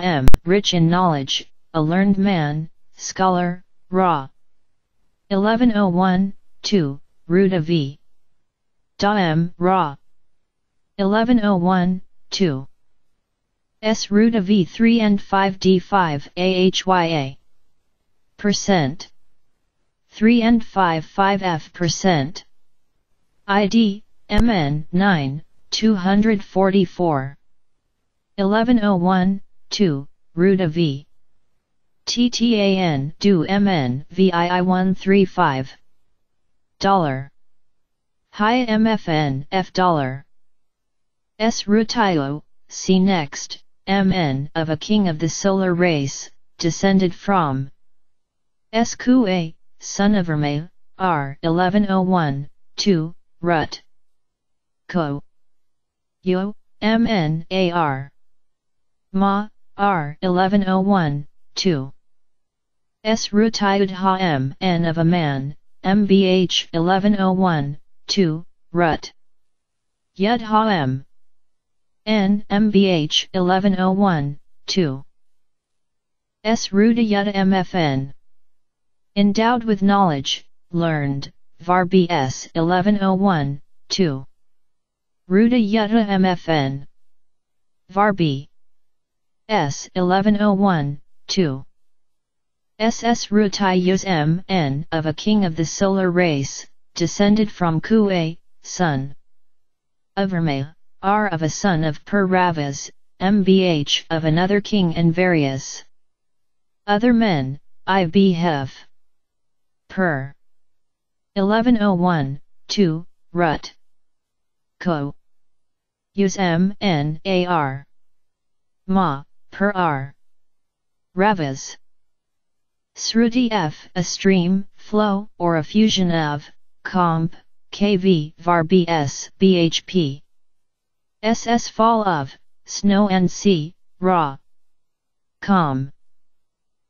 M, rich in knowledge, a learned man, scholar, Ra. 1101, 2, Ruda V. Da M, Ra. 1101, 2. S Ruda V3 and 5D5 AHYA. Percent. 3 and 5 5F percent. ID, MN 9, 244. 1101, 2, Ruda V. TTAN do MN VII 135. Dollar. Hi MFN F dollar. S Rutayo, see next, MN of a king of the solar race, descended from SQA, son of Erme, R 1101, 2, Rut. Ko. Yo, MN AR. Ma, R 1101, 2. S Rutayud M N of a man, MBH 1101, 2, Rut. Yud Ha M. N MBH 1101, 2. S Ruda Yud MFN. Endowed with knowledge, learned, var BS 1101, 2. Ruda Yutta MFN. var B. S 1101, 2. SS Rutai Yuz M N of a king of the solar race, descended from Kuei, son of Erme, R of a son of Per Ravas, MBH of another king and various other men, I B Hef per 1101, 2, Rut. Co. Use M N A R. Ma, per R. Ravas. Sruti F a stream, flow, or a fusion of, comp, kv var bs bhp. SS fall of, snow and sea, raw. Com.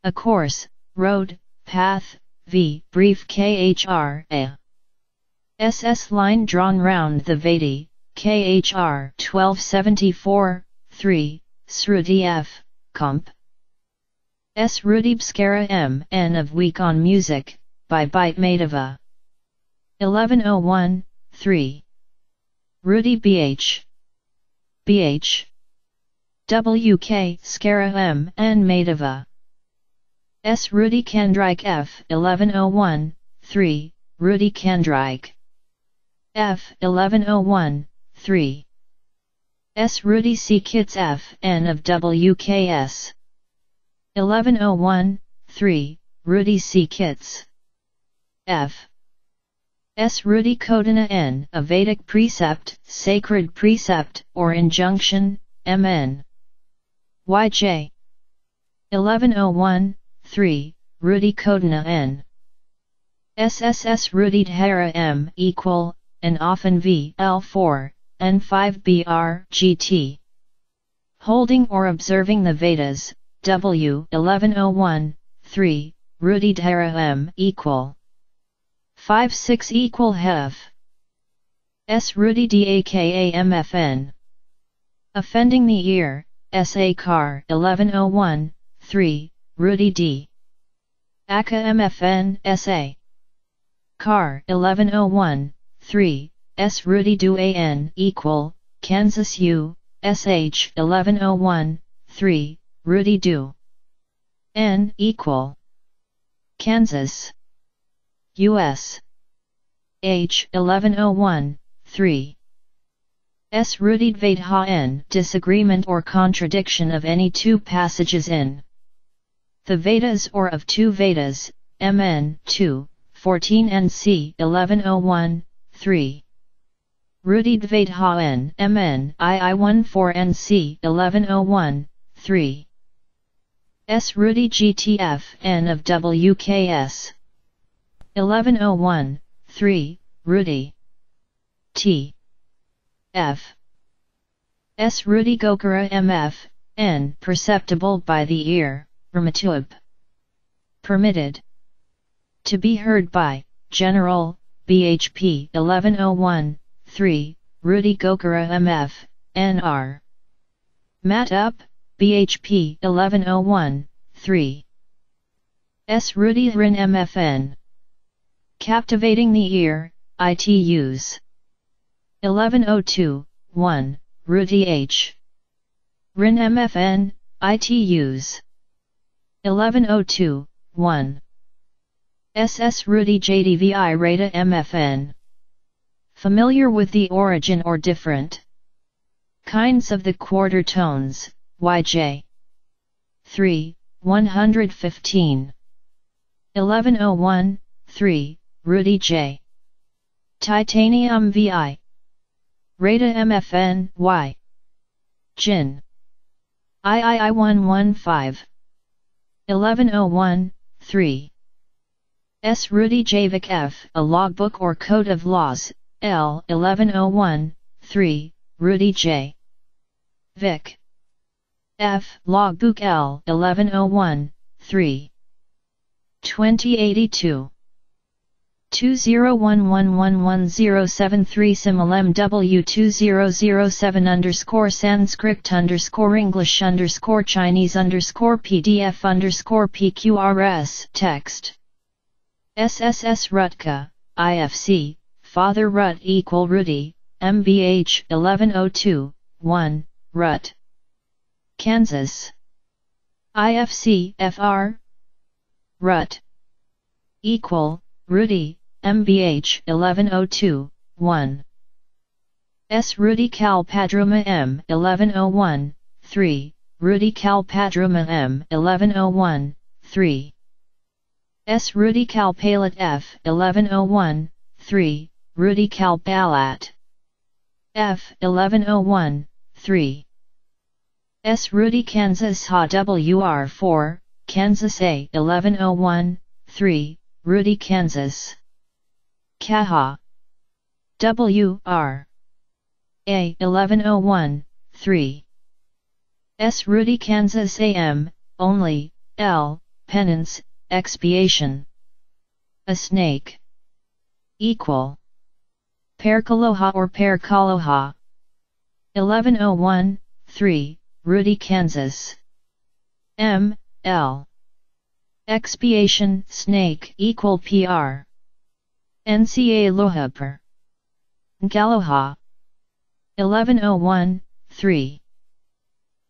A course, road, path, v brief khr a. SS line drawn round the Vedi, KHR 1274, 3, Sruti F, Comp. S. Rudibskara M. N. of Week on Music, by Byte Madhava. 1101, 3. Rudi BH. BH. WK Skara M. N. Madhava. S. Rudy Kandrike F. 1101, 3, Rudy Kandrike. F. 1101, 3. S. Rudy C. Kits F. N. of WKS. 1101, 3, Rudy C. Kits. F. S. Rudy Kodana N. A Vedic precept, sacred precept, or injunction, MN. YJ. 1101, 3. Rudy Kodana N. Rudy Dhara M equal, and often V L4, N5 BR GT. Holding or observing the Vedas, W 1101, 3, Rudy Dhara M equal. 5 6 equal Hef. S Rudy DAKA MFN. Offending the ear, SA Car 1101, 3, Rudy D. MFN SA. Car 1101, 3, S Rudy Du AN equal, Kansas U, SH 1101, 3, Rudy Du. N equal. Kansas. US. H 1101, 3. S Rudy Dvaitha N disagreement or contradiction of any two passages in the Vedas or of two Vedas, MN 2, 14 and C 1101, 3. Rudi Dvaitha N MN II 14 and C 1101, 3. S Rudy GTF N of WKS 1101, 3, Rudy T F S Rudy Gokara MF N perceptible by the ear Ramatub. Permitted. To be heard by, General, BHP 1101, 3, Rudy Gokara MF, NR. Mat up, BHP 1101, 3. S. Rudy Rin MFN. Captivating the ear, ITUs. 1102, 1, Rudy H. Rin MFN, ITUs. 1102, 1. SS Rudy JDVI Rata MFN. Familiar with the origin or different kinds of the quarter tones, YJ. 3, 115. 1101, 3, Rudy J. Titanium VI. Rata MFN, Y. Jin. III115. 1101, 3. S. Rudy Javik F. A logbook or code of laws, L. 1101, 3, Rudy J. Vic. F. Logbook L. 1101, 3. 2082. 20111073 Simulem W2007 underscore Sanskrit underscore English underscore Chinese underscore PDF underscore PQRS text. SSS Rutka, IFC, Father Rut equal Rudy, MBH 1102, 1, Rut. Kansas. IFC FR Rut equal Rudy MBH 1102 1 S. Rudy Cal Padruma M 1101 3 Rudy Cal Padruma M 1101 3 S. Rudy Cal Palat F 1101 3 Rudy Cal Balat F 1101 3 S. Rudy Kansas Ha WR4, Kansas A 1101, 3, Rudy Kansas. Kaha. WR. A 1101, 3. S. Rudy Kansas AM, only, L, penance, expiation. A snake. Equal. Perkaloha or Perkaloha. 1101, 3. Rudy Kansas. M. L. Expiation Snake equal PR. NCA Lohaper. Galoha. 1101, 3.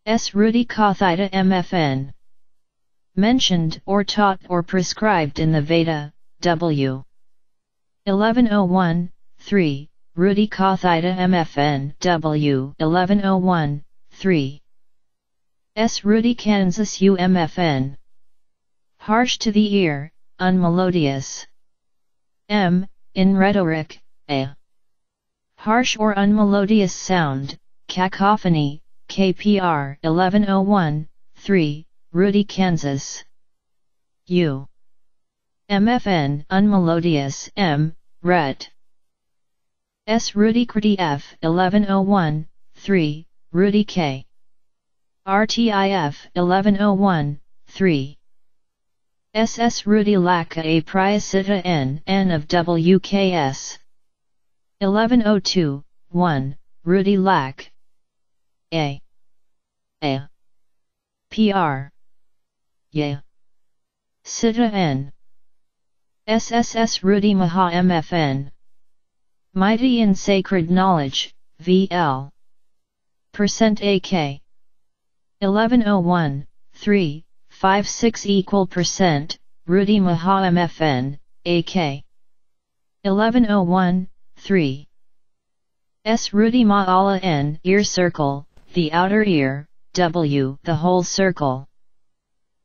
S. Rudy Kathita MFN. Mentioned or taught or prescribed in the Veda, W. 1101, 3. Rudy Kathita MFN W. 1101, 3. S. Rudy Kansas UMFN. Harsh to the ear, unmelodious. M. In rhetoric, a. Harsh or unmelodious sound, cacophony, KPR 1101, 3, Rudy Kansas. U. MFN unmelodious M. Ret. S. Rudy F. 1101, 3, Rudy K. RTIF 1101, 3. SS Rudy Laka A Priacita N N of WKS 1102, 1, Rudy Lack. A. A. PR Yeah Sita N. SSS Rudy Maha MFN Mighty in Sacred Knowledge, VL Percent AK 1101, 3, 56 equal percent, Rudy Maha MFN, AK. 1101, 3. S. Rudy Ma'ala N. Ear circle, the outer ear, W. The whole circle.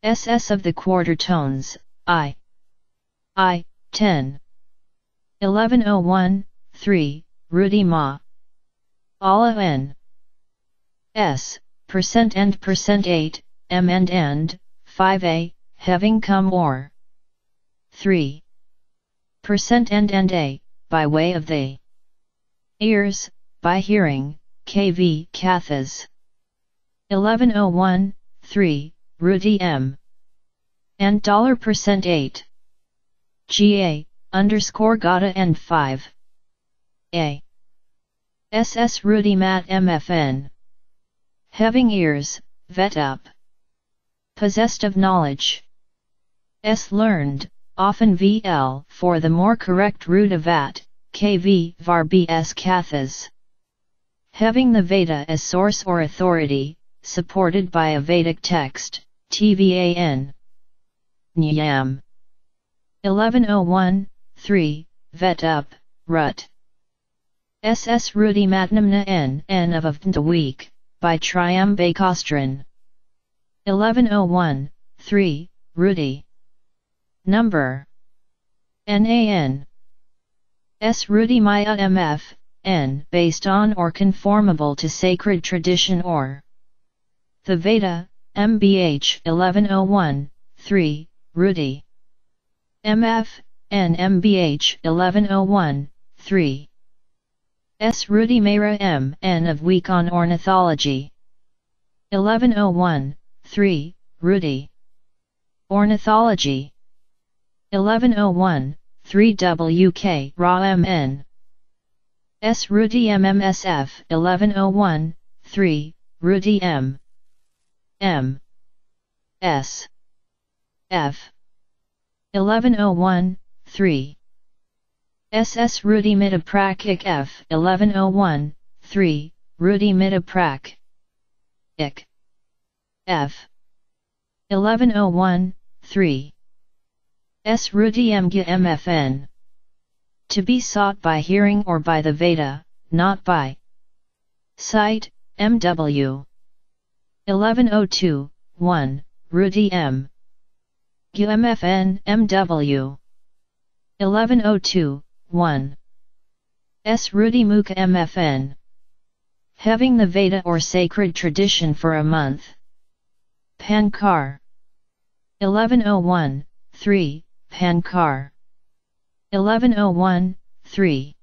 SS of the quarter tones, I. I, 10. 1101, 3, Rudy Ma. Allah N. S percent and percent 8, m and end, 5a, having come or 3. Percent and and a, by way of the ears, by hearing, kv kathas. 1101, 3, Rudy M. And dollar percent 8. GA, underscore Gata and 5. A. SS Rudy Mat MFN. Having ears, vet up. Possessed of knowledge. S learned, often VL for the more correct root of at, KV var BS kathas. Having the Veda as source or authority, supported by a Vedic text, TVAN. Nyam. 1101, 3, Vet up, Rut. SS Rudy Matnamna N. N. of Avnta Week, by Triambe Kostrin. 1101, 3, Rudy. Number. NAN. S. Rudy Maya MF, N. Based on or conformable to sacred tradition or. The Veda, MBH 1101, 3, Rudy. MF, N. MBH 1101, 3. S. Rudy Mehra M. N. of Week on Ornithology. 1101, 3, Rudy. Ornithology. 1101, 3 WK Ra MN. S. Rudy MMSF 1101, 3, Rudy M. M. S. F. 1101, 3. SS Rudy Midaprak F 1101, 3, Rudy Midaprak. Ik. F. 1101, 3. S. Ruti Mga MFN. To be sought by hearing or by the Veda, not by sight, MW. 1102, 1, Ruti M. GMFN MW. 1102, 1. S. Ruti Mukha MFN. Having the Veda or sacred tradition for a month. Pankar. 1101, 3, Pankar. 1101, 3.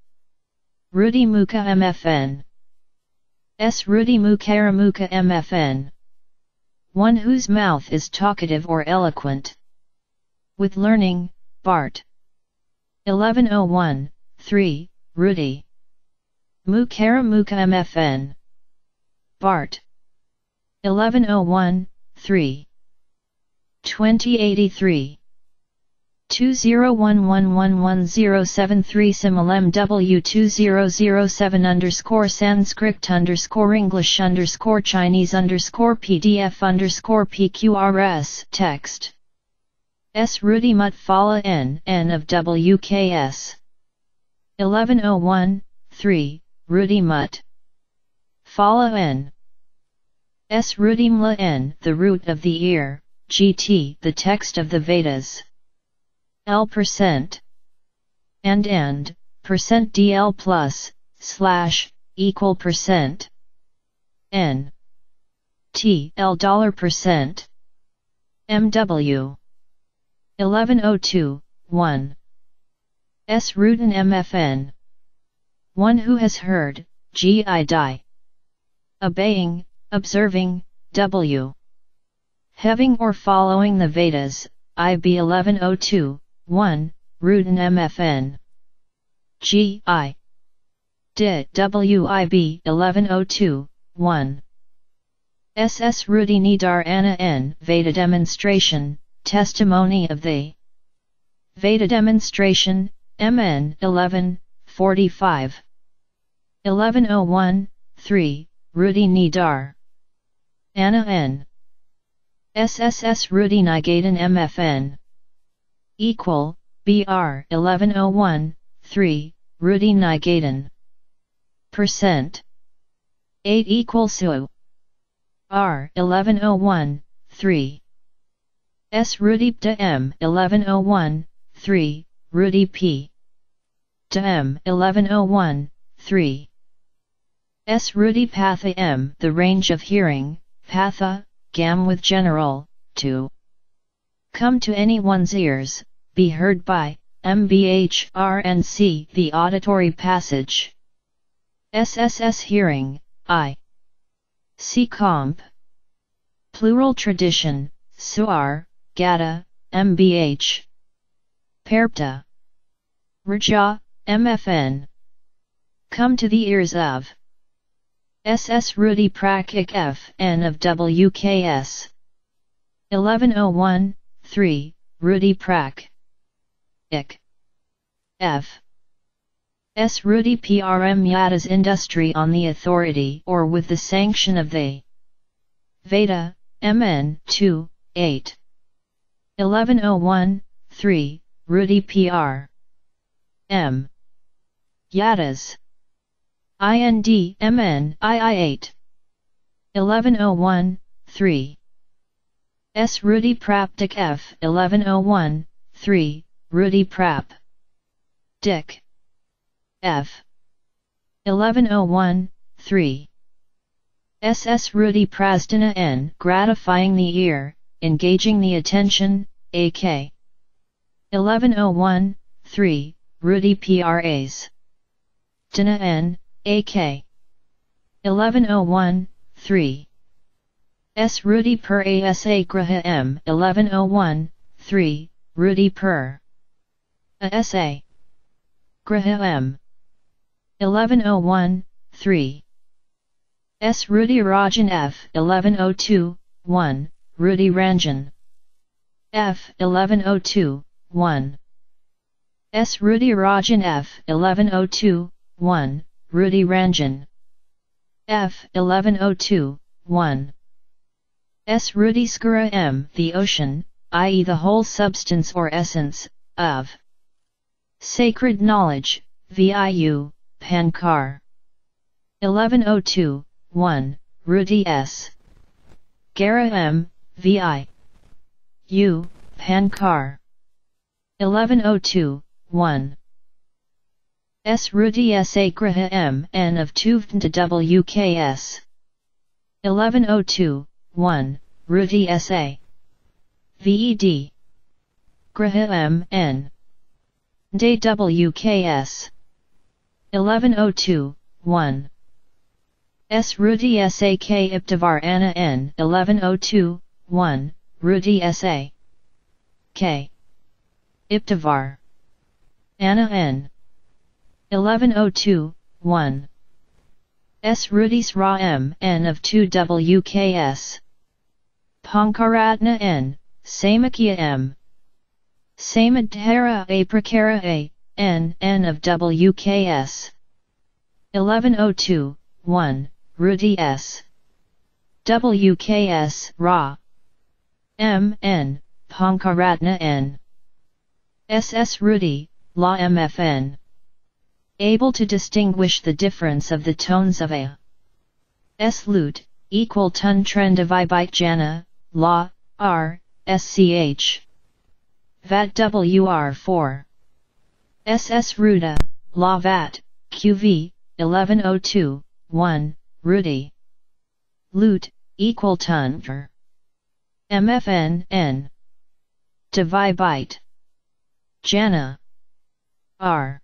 Rudy Mukha MFN. S. Rudy Mukharamuka MFN. One whose mouth is talkative or eloquent. With learning, Bart. 1101, 3, Rudy. Mukharamuka MFN. Bart. 1101, 3. 2083 20111107 Simulem W2007 underscore Sanskrit underscore English underscore Chinese underscore PDF underscore PQRS text. S. Rudy Mutfala N. N. of WKS. 1101, 3, Rudy Mutt. Fala N. S. Rudimla N. The root of the ear, GT. The text of the Vedas. L percent and end percent DL plus slash equal percent N T L dollar percent MW 1102 1 S Rudin MFN one who has heard GI die obeying observing W having or following the Vedas IB 1102 1. Rudin MFN. G. I. D. WIB 1102 1. SS Rudi Nidar N. Veda Demonstration, Testimony of the Veda Demonstration, MN 11, 45. 1101, 3, Rudi Nidar. Anna N. SSS Rudi Nigadan MFN equal, BR 1101, 3, Rudy Nigaden. Percent. 8 equals SU. R 1101, 3. S. Rudipta M. 1101, 3, Rudy P. To M. 1101, 3. S. Rudy Patha M. The range of hearing, Patha, Gam with general, to come to anyone's ears, be heard by, MBH RNC the auditory passage. SSS hearing, I. C. Comp. Plural tradition, Suar, Gata, MBH. Perpta. Raja, MFN. Come to the ears of. SS Rudi Prakik F N of WKS 1101 3 Rudi Prak Ik F S. Rudi Prm Yatas industry on the authority or with the sanction of the Veda, MN 2, 8. 1101, 3, Rudi Pr. M. Yatas. IND MN II 8. 1101, 3. S. Rudi Praptic F. 1101, 3, Rudi Prap. Dick. F. 1101, 3. SS Rudi Prastina N. Gratifying the ear, engaging the attention, AK. 1101, 3. Rudi Pras. Dina N. AK. 1101, 3. S. Rudi per ASA Graha M. 1101, 3. Rudi per. ASA. Graha M. 1101, 3. S. Rudi Rajan F. 1102, 1, Rudi Ranjan. F. 1102, 1. S. Rudi Rajan F. 1102, 1, Rudi Ranjan. F. 1102, 1. S. Rudi Skura M. The ocean, i.e. the whole substance or essence, of sacred knowledge, VIU, Pankar. 1102, 1, Rudi S. Gara M, VI. U, Pankar. 1102, 1. S. S. Agraha M. N. of Tuvnta WKS. 1102, 1, Rudi S. A. VED. Graha M. N. Day WKS. 1102, 1. S. Rudi Sak Iptavar Anna N. 1102, 1, Rudi S.A. K. Iptavar. Anna N. 1102, 1. S. Rudi Sra M. N. of 2 WKS. Pankaratna N. Samakia M. Samadhara A. Prakara A. N. N of WKS. 1102, 1, Rudi S. WKS Ra. M. N. Pankaratna N. SS Rudi, La MFN. Able to distinguish the difference of the tones of a S lute, equal ton trend of I bite Jana, La, R, SCH. VAT WR4. SS Ruda, La VAT, QV, 1102, 1, Rudi. Lute, equal ton. MFN, N. Devi byte. Jana. R.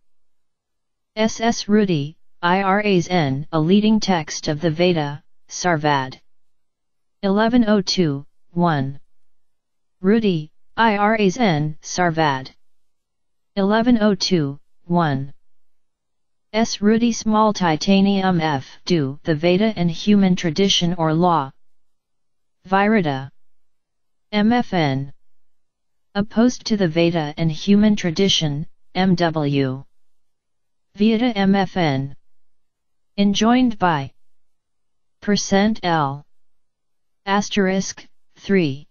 SS Rudi, IRA's N. A leading text of the Veda, Sarvad. 1102, 1. Rudi, IRA's N. Sarvad. 1102, 1. S. Rudi Small Titanium F. Do the Veda and Human Tradition or Law. Virata. MFN. Opposed to the Veda and Human Tradition, MW. Veda MFN. Enjoined by. Percent L. Asterisk, 3.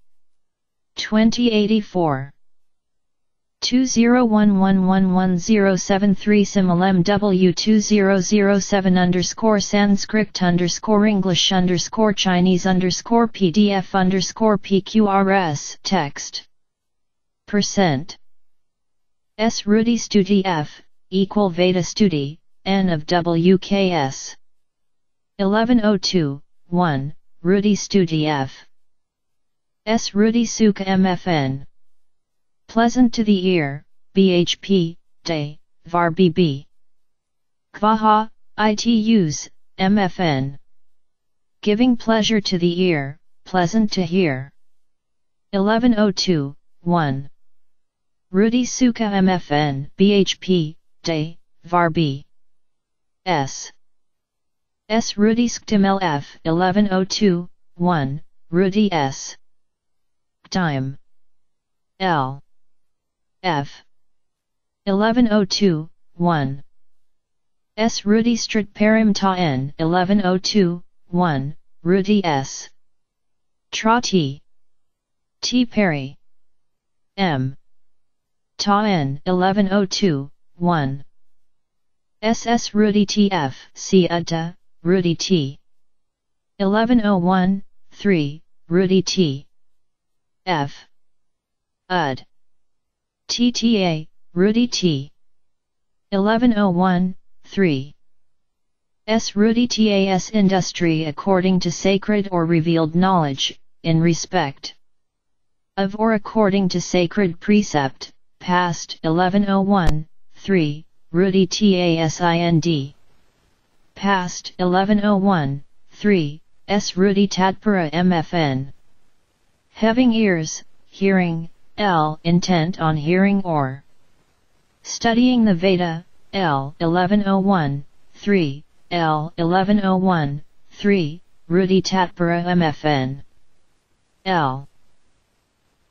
2084. 2011111073 Simulem W2007 underscore Sanskrit underscore English underscore Chinese underscore PDF underscore PQRS text. Percent. S Rudi Studi F, equal Veda Studi, N of WKS. 1102, 1, Rudi Studi F. S Rudi Sukha MFN. Pleasant to the ear, BHP, Day, VAR BB. Kvaha, ITUs, MFN. Giving pleasure to the ear, pleasant to hear. 1102, 1. Rudi Sukha MFN, BHP, Day, VAR B. S. S. Rudy Sktimel F. 1102, 1, Rudy S. Time. L. F. 1102, 1. S. Rudy Strat Parim Ta N 1102, 1, Rudy S. Tra T. T. Perry. M. Ta N 1102, 1. SS Rudy TF C. Utta, Rudy T. 1101, 3, Rudy T. F. UD. TTA, Rudy T. 1101, 3. S. Rudy TAS Industry according to sacred or revealed knowledge, in respect of or according to sacred precept, past 1101, 3, Rudy TASIND. Past 1101, 3, S. Rudy Tatpura MFN. Having ears, hearing, L. Intent on hearing or studying the Veda, L. 1101, 3, L. 1101, 3, Rudy Tatpura MFN. L.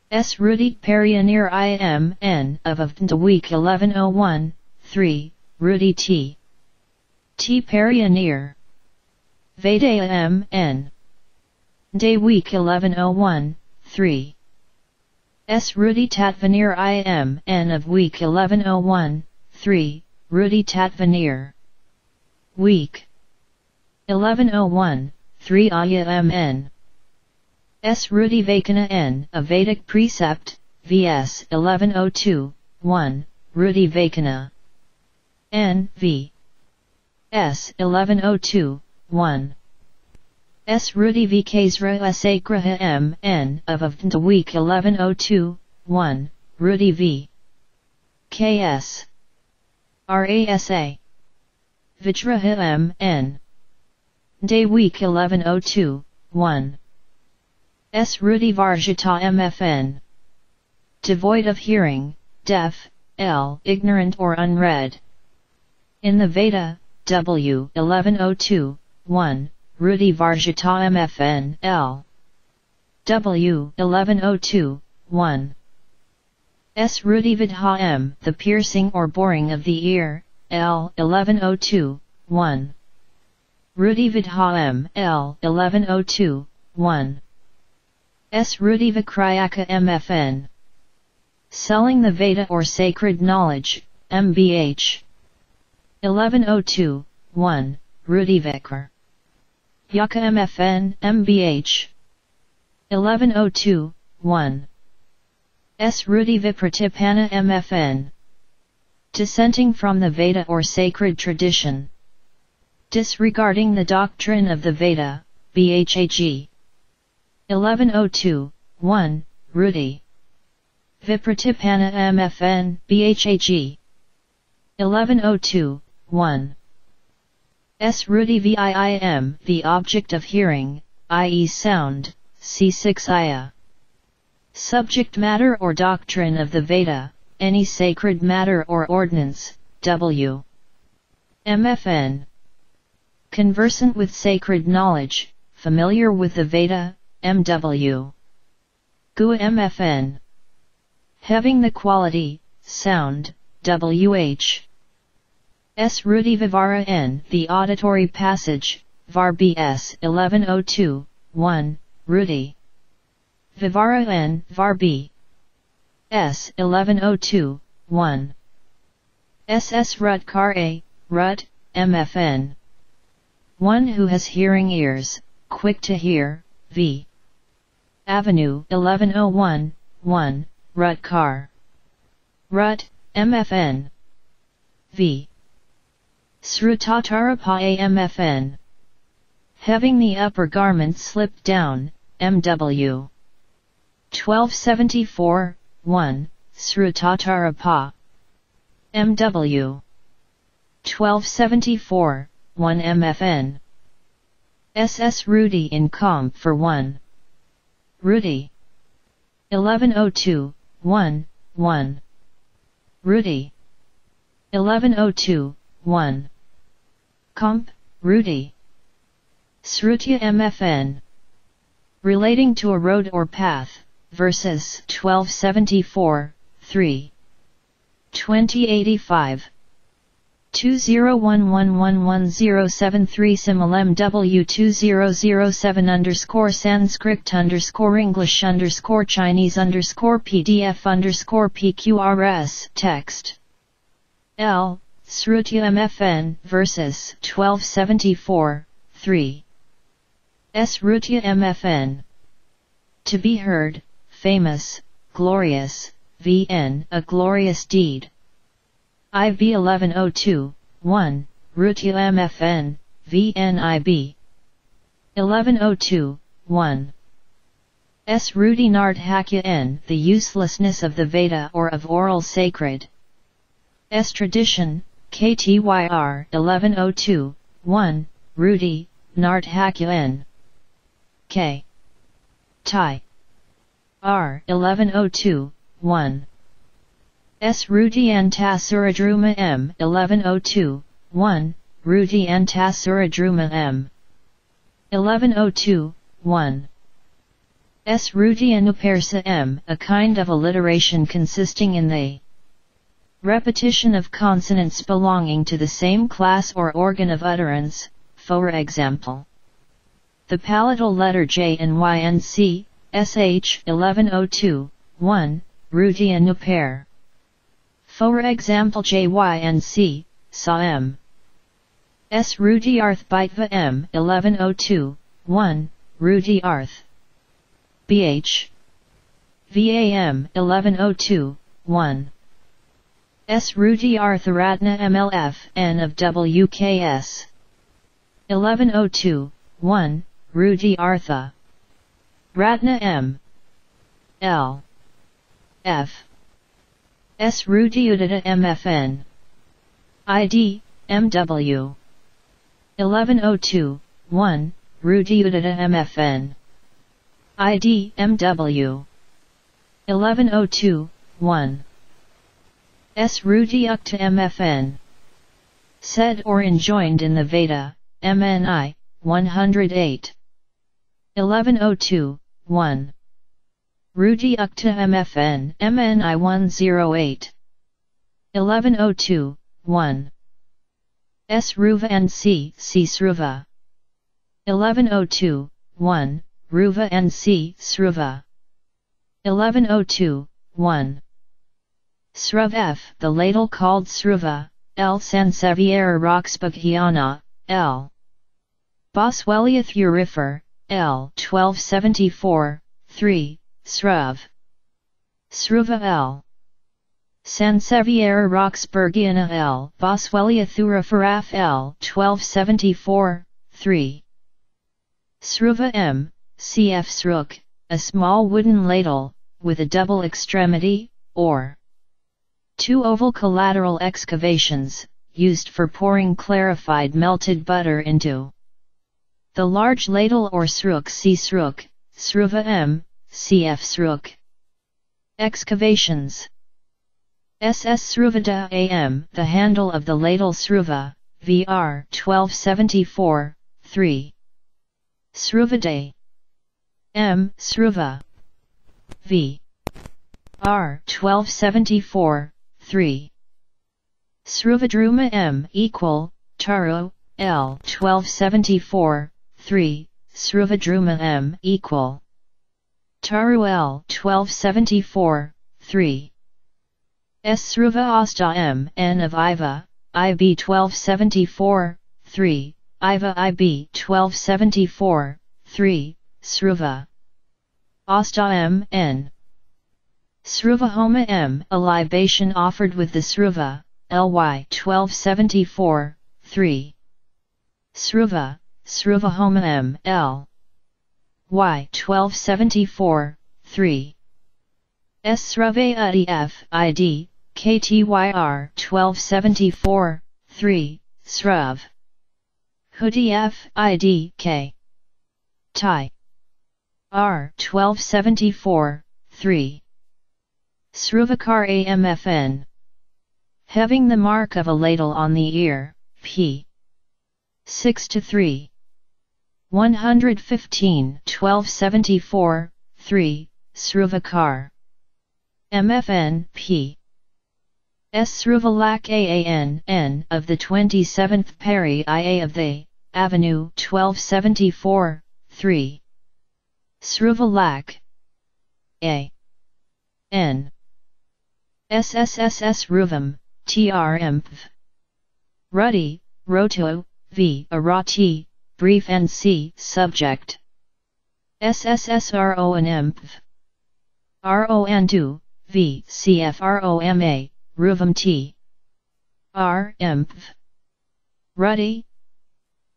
S. Rudy Perioneer IMN of of the week 1101, 3, Rudy T. T. Perioneer. Veda M. N. Day Week 1101, 3. S. Rudy Tatvanir I. M. N. of Week 1101, 3, Rudy Tatvanir. Week 1101, 3 Aya M. N. S. Rudy Vakana N. A Vedic Precept, VS 1102, 1, Rudy Vakana. N. V. S. 1102, 1. S. Rudy V. Kasra Asagraha M. N. of of the week 1102, 1, Rudy V. K.S. R.A.S.A. Vijraha M. N. Day week 1102, 1. S. Rudy MFN. Devoid of hearing, deaf, L. Ignorant or unread. In the Veda, W 1102, 1, Rudy Varjata MFN L. W 1102, 1. S. Rudy Vidha M. The piercing or boring of the ear, L. 1102, 1. Rudy Vidha M. L. 1102, 1. S. Rudy MFN. Selling the Veda or Sacred Knowledge, MBH. 1102, 1, Rudy Vikar. Yaka MFN, MBH. 1102, 1. S. Rudy Vipratipana MFN. Dissenting from the Veda or sacred tradition. Disregarding the doctrine of the Veda, BHAG. 1102, 1, Rudy. Vipratipana MFN, BHAG. 1102, 1. S. Rudy VIIM The object of hearing, i.e. sound, C6 Aya. Subject matter or doctrine of the Veda, any sacred matter or ordinance, W. MFN. Conversant with sacred knowledge, familiar with the Veda, MW. Gua MFN. Having the quality, sound, WH. S. Rudy Vivara N. The auditory passage, Var BS 1102, 1, Rudy. Vivara N. Var B. S. 1102, 1. SS Rutkar A. Rut, MFN. One who has hearing ears, quick to hear, V. Avenue 1101, 1, Rutkar. Rut, MFN. V. Srutatarapa AMFN. Having the upper garment slipped down, MW. 1274, 1, Srutatarapa. MW. 1274, 1 MFN. SS Rudy in comp for 1. Rudy. 1102, 1, 1. Rudy. 1102, 1. Comp, Rudy. Srutya MFN Relating to a road or path, verses 1274, 3. 2085 2011111073 Simulem W2007 underscore Sanskrit underscore English underscore Chinese underscore PDF underscore PQRS text L. Srutya MFN verses 1274 3 S. MFN To be heard, famous, glorious, VN a glorious deed. IV 1102, 1, Rutya MFN, VNIB. 1102, 1. S. Nardhakya N. The uselessness of the Veda or of oral sacred. S. Tradition, KTYR 1102, 1, Ruti, Nardhakya N. K. Tai. R 1102, 1. S. Rudyantassuradruma M 1102, 1, Rudyantassuradruma M 1102, 1. S. Rudyanupersa M a kind of alliteration consisting in the repetition of consonants belonging to the same class or organ of utterance, for example. The palatal letter J and Y and C, SH 1102, 1, Rudyanuper. For example JY and C, SA M. S. Rudyarth Bhaitva M. 1102, 1, Rudyarth. BH. VAM 1102, 1. S. Rudyartharatna MLF N of WKS. 1102, 1, Rudyartha. Ratna M. L. F. S. Rudyudita MFN. ID, MW. 1102, 1, Rudyudita MFN. ID, MW. 1102, 1. S. Rudyukta MFN. Said or enjoined in the Veda, MNI, 108. 1102, 1. Rudy Ukta MFN MNI 108 1102 1 S Ruva and C C Sruva 1102 1 Ruva and C Sruva 1102 1 Sruv F the ladle called Sruva L Sanseviera Roxburghiana L Boswelliath Urifer L 1274 3 Sruv. Sruva L. Sanseviera Roxburghiana L. Boswellia Thura Faraf L. 1274, 3. Sruva M. Cf. Sruk, a small wooden ladle, with a double extremity, or two oval collateral excavations, used for pouring clarified melted butter into. The large ladle or sruk C sruk, sruva M, cf. Sruk. Excavations SS Sruvada AM The handle of the ladle Sruva, VR 1274, 3. Sruvade M. Sruva V. R 1274, 3. Sruvadruma M equal, Taro, L 1274, 3, Sruvadruma M equal. Taruel 1274, 3. Sruva Asta M. N of Iva, IB 1274, 3, Iva IB 1274, 3, Sruva. Asta M. N. Sruvahoma M. A libation offered with the Sruva, LY 1274, 3. Sruva, Sruvahoma M. L. Y 1274, 3. Srave F ID, KTYR 1274, 3, Srav. Hoodie F ID K. Tai. R 1274, 3. Sruvakar AMFN. Having the mark of a ladle on the ear, P. 6 to 3. 115 1274 3 Sruvakar MFN P S Sruvalak AAN N of the 27th Pari IA of the Avenue 1274 3 Sruvalak A N SSSS Ruvam TRM Ruddy Roto V Arati Brief NC Subject. SSSRO and MPV RON2 V CFROMA Ruvam T. R MPV Ruddy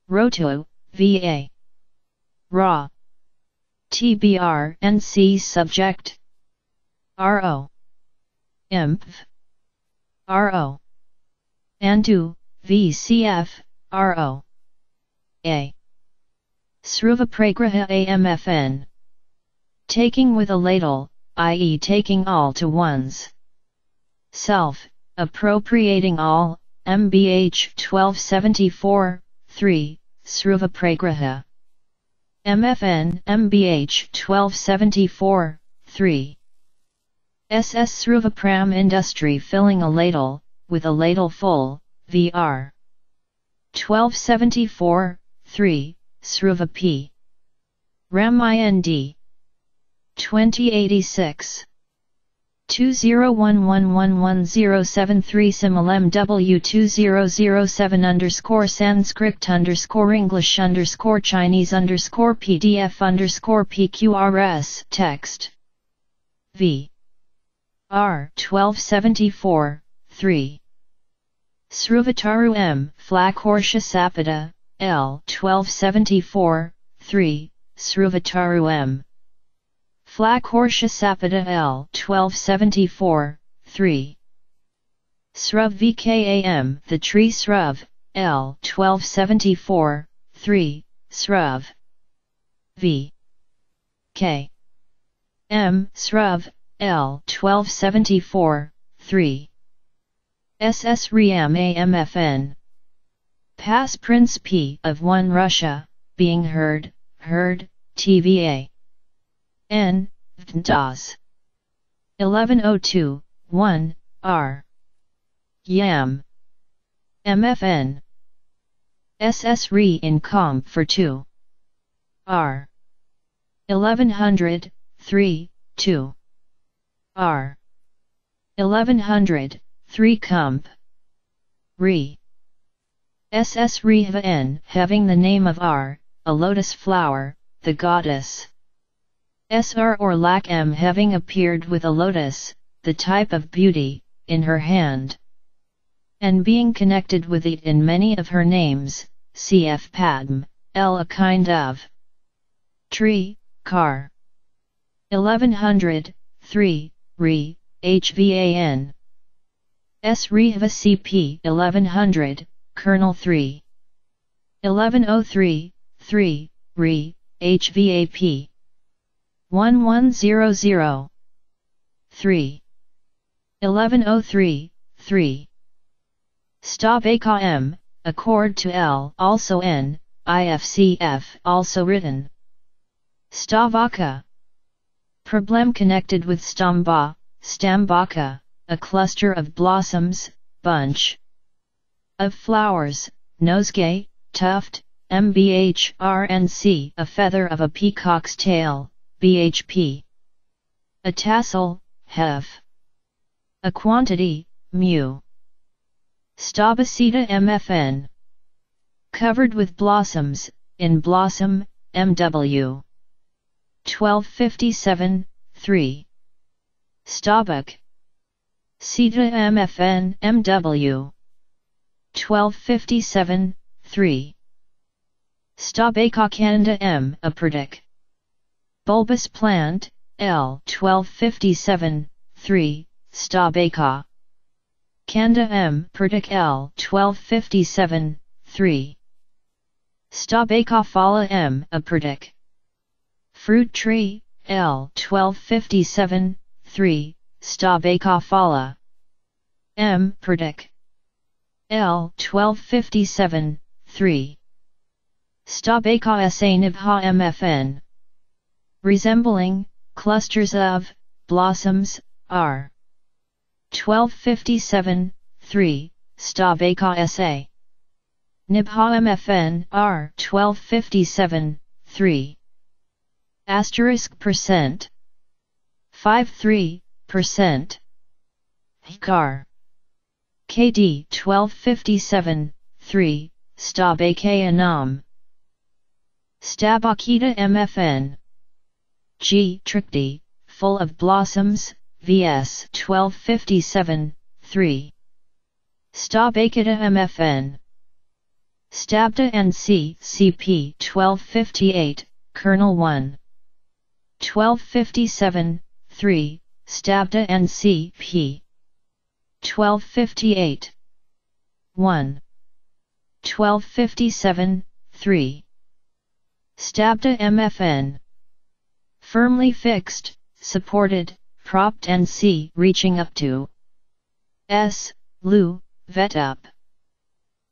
Roto VA Raw. TBR NC Subject. RO IMPV RO Andu VCF RO A. AMFN Taking with a ladle, i.e. taking all to one's self, appropriating all, MBH 1274, 3, Sruva Pragraha MFN MBH 1274, 3 SS Sruvapram Industry filling a ladle, with a ladle full, VR. 1274, 3, Sruva P. Ram IND. 2086. 201111073 Simulem W2007 underscore Sanskrit underscore English underscore Chinese underscore PDF underscore PQRS text. V. R 1274, 3. Sruvataru M. Flakorsha Sapata, L 1274, 3. Sruvataru M. Flakorsha Sapata L 1274, 3. Sruv VKAM The Tree Sruv, L 1274, 3. Sruv V. K. M. Sruv, L 1274, 3. SS Riam AMFN. Pass Prince P of 1 Russia, being heard, heard, TVA. N. VNTAS. 1102, 1, R. Yam. MFN. SS Re in Com for 2. R. 1100, 3, 2. R. 1100, 3 Comp. Re. SS Reva N having the name of R, a lotus flower, the goddess. SR or Lak M having appeared with a lotus, the type of beauty, in her hand. And being connected with it in many of her names, cf Padm, L a kind of tree, car. 1100, 3, Re, HVAN. S. Rehava CP 1100, Kernel 3. 1103, 3, Re, HVAP. 1100. 3. 1103, 3. Stop M, accord to L also N, IFCF also written. Stavaka Problem connected with stamba, stambaka, a cluster of blossoms, bunch of flowers, nosegay, tuft, mbh rnc a feather of a peacock's tail, bhp. A tassel, hef. A quantity, mu. Stabaceta mfn. Covered with blossoms, in blossom, mw. 1257, 3. Stabak. Sita MFN MW. 1257, 3. Stabakakanda M. Apertic. Bulbous plant, L. 1257, 3. Stabaka. Kanda M. Pertic L. 1257, 3. Stabaka Fala M. Apertic. Fruit tree, L 1257, 3, Stabaka M. Perdic. L 1257, 3. Stabaka sa nibha mfn. Resembling, clusters of, blossoms, are. 1257, 3, Stabaka sa. Nibha mfn r 1257, 3. Asterisk percent. 53, percent. Hikar. KD 1257, 3, Stabaka Anam. Stabakita MFN. G. Trikti, full of blossoms, VS 1257, 3. Stabakita MFN. Stabda NC CP 1258, Kernel 1. 1257, 3, Stabda NC P. 1258. 1. 1257, 3. Stabda MFN. Firmly fixed, supported, propped and C reaching up to S, Lu, vet up.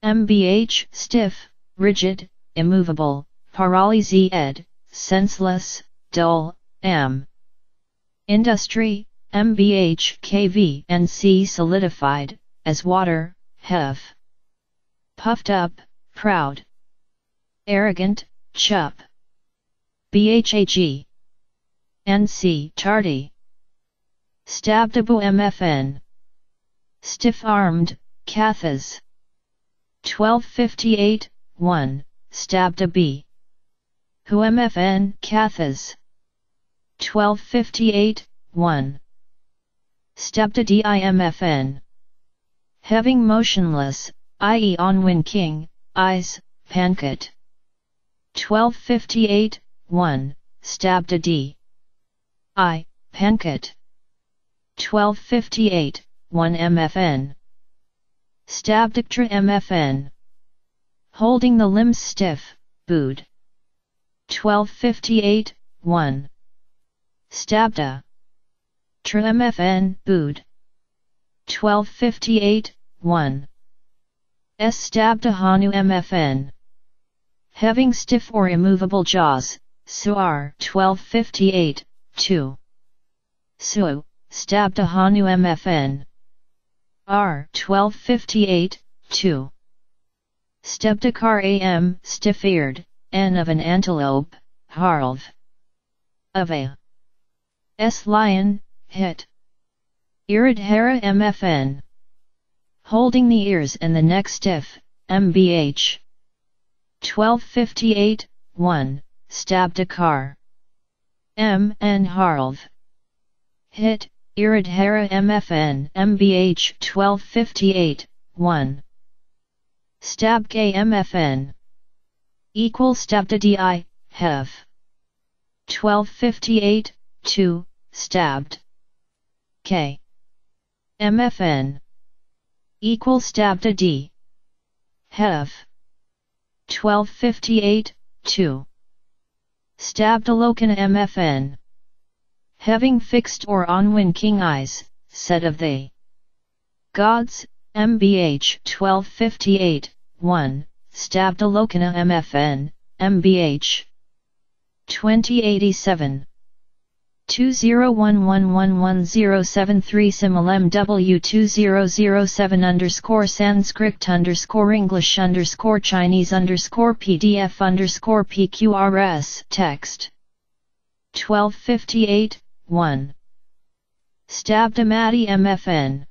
MBH stiff, rigid, immovable, paralyzy ed, senseless, dull, M. Industry, MBH KV and C solidified, as water, hef. Puffed up, proud. Arrogant, chup. BHAG. NC tardy. Stabdabu MFN. Stiff-armed, Cathas. 1258, 1, Stabda B. Who MFN Cathas. 1258, 1. Stabda DIMFN. Having motionless, i.e. on Win King, eyes, Pankit. 1258, 1, Stabda D. I, Pankit. 1258, 1 MFN. Stabdictra MFN. Holding the limbs stiff, Bood. 1258, 1. Stabda. Tra MFN, Bood. 1258, 1. S. Stabda Hanu MFN. Having stiff or immovable jaws, Suar 1258, 2. Su, Stabda Hanu MFN. R 1258, 2. Stepdakar am, stiff-eared, n of an antelope, harlv. Of a s lion, hit. Iridhara mfn. Holding the ears and the neck stiff, mbh. 1258, 1, Stabdakar. M. N. Harlv. Hit, Iridhara MFN MBH 1258, 1. Stabk MFN. Equal Stabda DI, Hev. 1258, 2, Stabbed. K. MFN. Equal Stabda D. Hev. 1258, 2. Stabdalokan MFN. Having fixed or on-winking eyes, said of they. Gods, MBH 1258, 1, Stabdalokana MFN, MBH 2087. 2011111073 Simulem W2007 underscore Sanskrit underscore English underscore Chinese underscore PDF underscore PQRS text 1258 1. Stabdamati MFN.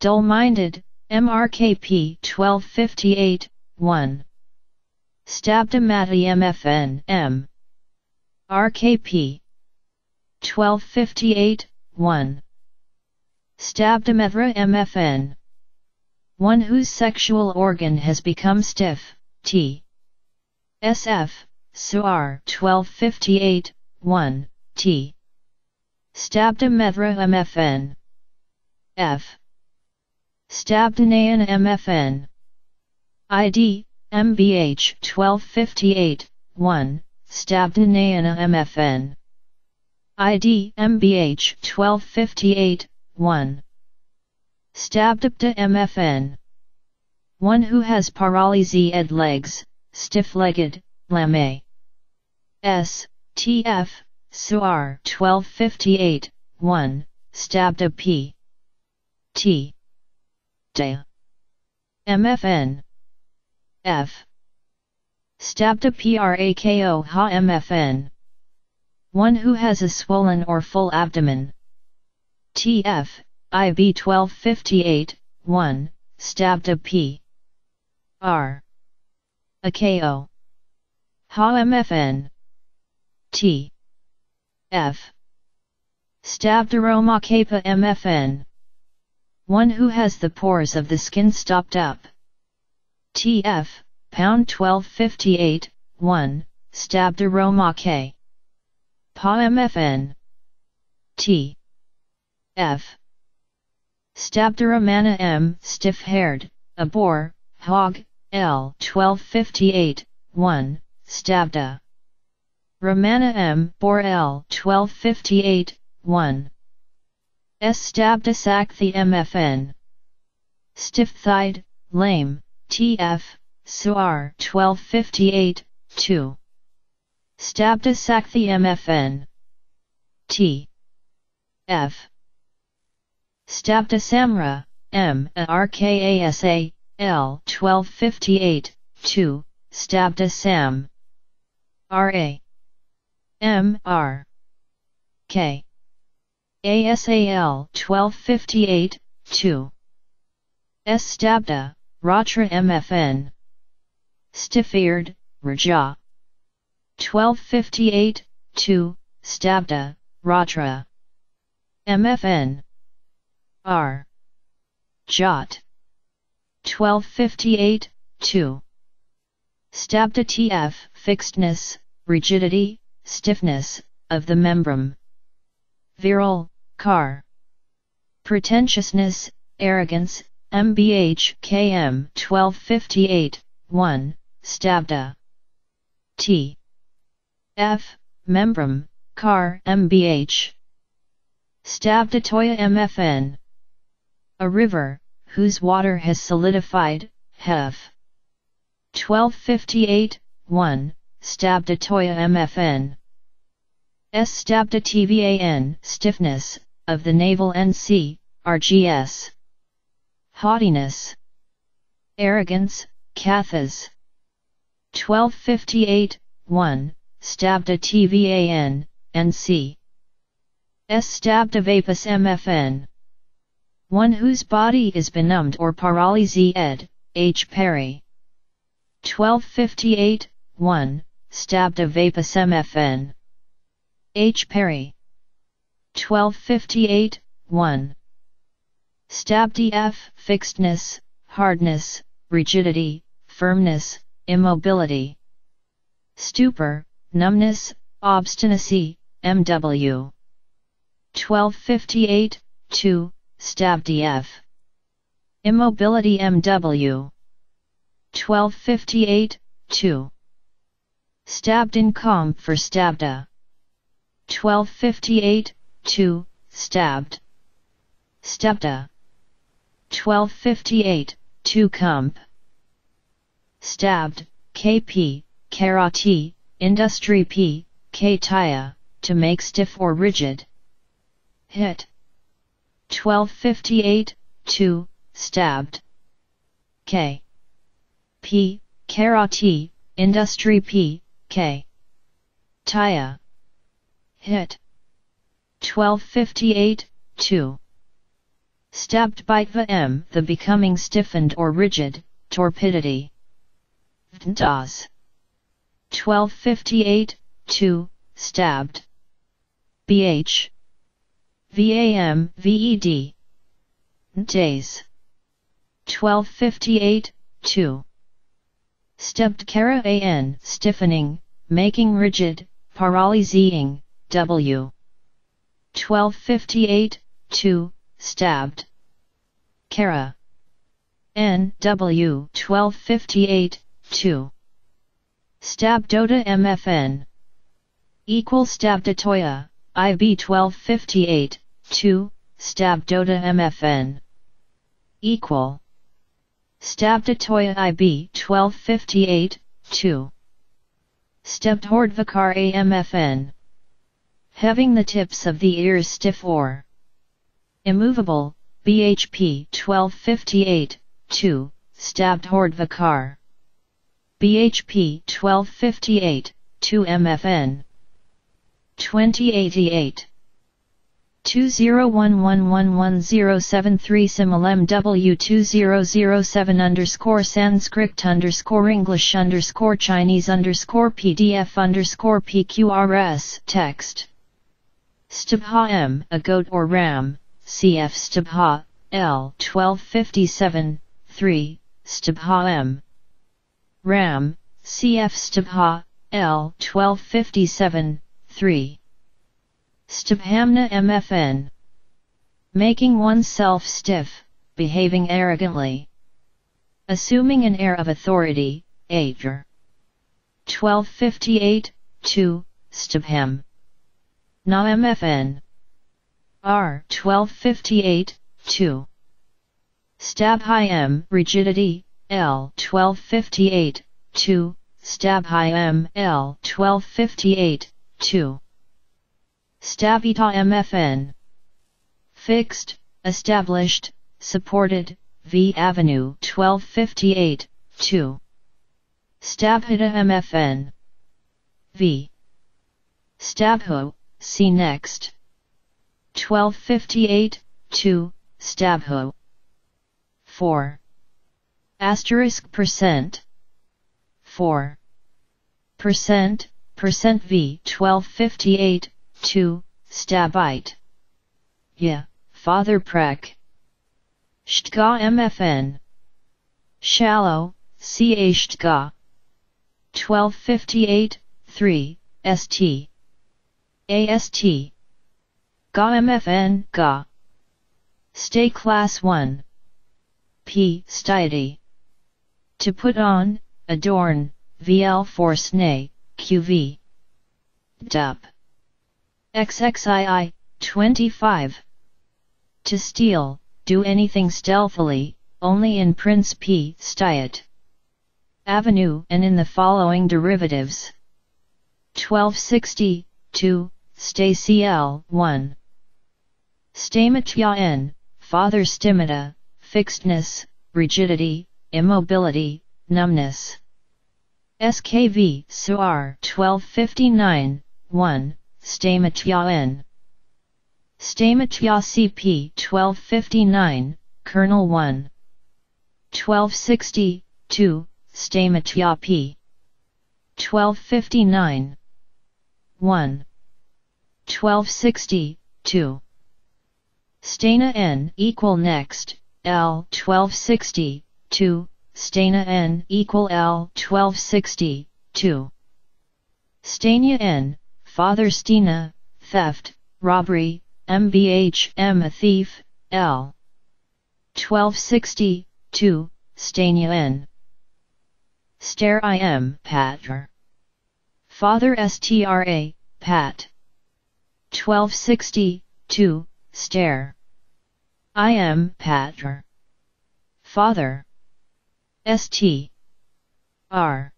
Dull-minded, MRKP 1258, 1. Stabdamati MFN M. RKP 1258, 1. Stabdamethra MFN. One whose sexual organ has become stiff, T. SF, SUR 1258, 1, T. Stabda Medra MFN. F. Stabdanayan MFN. ID, MBH 1258, 1, Stabdanayana MFN. ID, MBH 1258, 1. Stabdapta MFN. One who has paralyzy ed legs, stiff-legged, lame. S, TF, SUR 1258, 1, Stabda P. T. De. MFN. F. Stabda PRAKO Ha MFN. One who has a swollen or full abdomen. TF, IB 1258, 1, stabbed P. R. AKO. Ha MFN. T. F. Stabderoma MFN. One who has the pores of the skin stopped up. TF, pound 1258, 1, Stabderoma K. Pa MFN. T. F. Stabderomana M, stiff-haired, a boar, hog, L 1258, 1, Stabda. Romana M. Bor L 1258, 1. S. Stabda Sakthi MFN. Stiff-thighed, lame, TF, Suar 1258, 2. Stabda Sakthi MFN. T. F. Stabda Samra, M. RKASA, L 1258, 2, Stabda Sam. R.A. M. R. K. ASAL 1258, 2. S. Stabda, Ratra MFN. Stiff-eared, Raja. 1258, 2, Stabda, Ratra. MFN. R. Jot. 1258, 2. Stabda TF, fixedness, rigidity, stiffness, of the membrum. Virile, car. Pretentiousness, arrogance, MBH KM 1258, 1, Stabda. T. F, membrum, car MBH. Stabda Toya MFN. A river, whose water has solidified, Hef. 1258, 1, Stabda Toya MFN. S. Stabda TVAN, stiffness, of the navel NC, RGS. Haughtiness. Arrogance, Cathas. 1258, 1, Stabda TVAN, NC. S. Stabda Vapus MFN. One whose body is benumbed or paralysed, ed, H. Perry. 1258, 1, Stabda Vapus MFN. H. Perry. 1258, 1. Stabdi F. Fixedness, hardness, rigidity, firmness, immobility. Stupor, numbness, obstinacy, MW. 1258, 2, Stabdf. Immobility MW. 1258, 2. Stabbed in com for Stabda. 1258, 2, Stabbed. Stabda. 1258, 2 Comp. Stabbed, KP, Karate, Industry P, K Taya, to make stiff or rigid. Hit. 1258, 2, stabbed. K. P, Karate, Industry P, K. Taya. Hit. 1258, 2. Stabbed Bitva M. The becoming stiffened or rigid, torpidity. Vntas. 1258, 2, stabbed. BH. VAM VED. Days. 1258, 2. Stepped Kara AN stiffening, making rigid, paralyzing, W. 1258, 2, stabbed. Kara. N W 1258, 2. Stab Dota MFN. Equal Stab Datoya, IB 1258, 2, Stab Dota MFN. Equal. Stab Toya IB 1258, 2. Stepped Hordvikar AMFN. Having the tips of the ears stiff or immovable, BHP 1258, 2, Stabbed Hordvikar. BHP 1258, 2 MFN. 2088. 2011111073 Simulem W2007 underscore Sanskrit underscore English underscore Chinese underscore PDF underscore PQRS text. Stabha M, a goat or ram, CF Stabha, L 1257, 3, Stabha M. Ram, CF Stabha, L 1257, 3. Stabhamna MFN. Making oneself stiff, behaving arrogantly. Assuming an air of authority, Ager. 1258, 2, Stabham. Na MFN. R 1258, 2. Stabhi M rigidity, L 1258, 2. Stabhi M L 1258, 2. Stabita MFN. Fixed, established, supported, V Avenue 1258, 2. Stabhita MFN. V. Stabho, see next. 1258, 2, Stabho. 4. Asterisk percent. 4. Percent, percent V 1258, 2, Stabite. Yeah, Father Prek. Shtga MFN. Shallow, Ca Shtga. 1258, 3, St. AST. Ga MFN Ga. Stay Class 1. P. Stiety. To put on, adorn, VL force nay, QV. Dup. XXII, 25. To steal, do anything stealthily, only in Prince P. Stiet. Avenue and in the following derivatives. 1260, 2, Stay CL, 1. Stamatya N, Father Stimata, Fixedness, Rigidity, Immobility, Numbness. SKV Suar 1259, 1, Stamatya N. Stamatya CP 1259, Kernel 1. 1260, 2, Stamatya P. 1259. 1. 1260, 2. Stana n equal next, L 1260, 2, Stana n equal L 1260, 2. Stania n, Father Stina, theft, robbery, mbh m a thief, L. 1260, 2, Stania n. Stare im patr. Father stra, pat. 1260, 2, stare. I am. Father. St. R.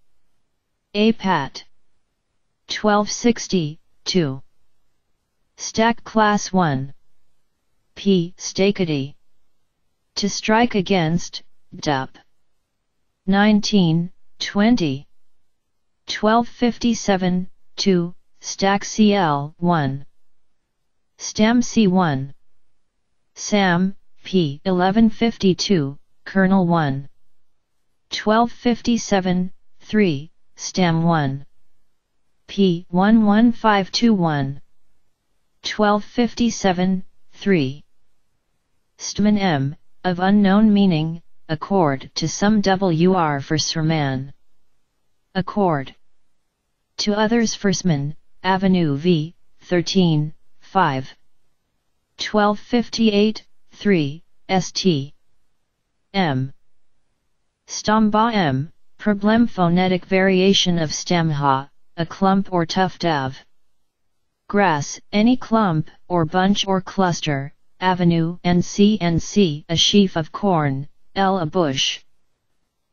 A Pat. 1260, 2. Stack Class 1. P. Stakety. To strike against, dup. 19, 20. 1257, 2, Stack CL 1. Stam C1. Sam, P. 1152, Kernel 1. 1257, 3, Stam 1. P. 11521. 1257, 3. Stman M, of unknown meaning, accord to some WR for Sherman. Accord. To others Forsman, Avenue V, 13, 5. 1258, 3, St. M. Stamba M, problem phonetic variation of stamha, a clump or tuft of grass, any clump or bunch or cluster, avenue NC NC a sheaf of corn, L a bush.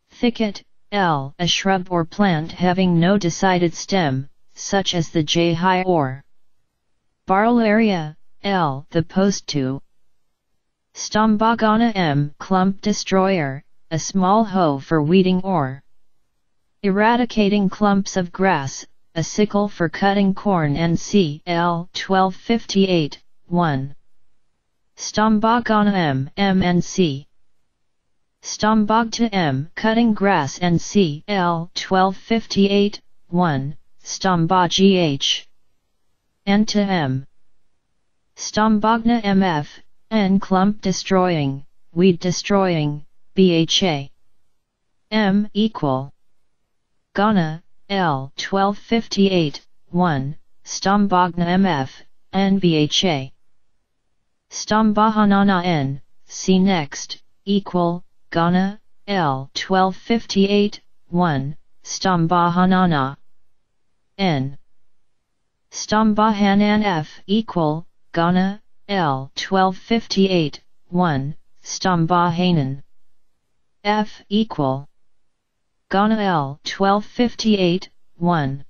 Thicket, L. A shrub or plant having no decided stem, such as the jai or Barrelaria, L. The post to Stombogana M. Clump destroyer, a small hoe for weeding or eradicating clumps of grass, a sickle for cutting corn and C. L. 1258, 1. Stombogana M. M and C. Stombogta M. Cutting grass and C. L. 1258, 1. Stombogh. N to M. Stombogna MF, N clump destroying, weed destroying, BHA. M equal. Ghana, L 1258, 1, Stombogna MF, NBHA. Stombahanana N, see next, equal, Ghana, L 1258, 1, Stombahanana. N. Stombahanan F equal, Ghana, L 1258, 1, Stombahanan. F equal. Ghana L 1258, 1.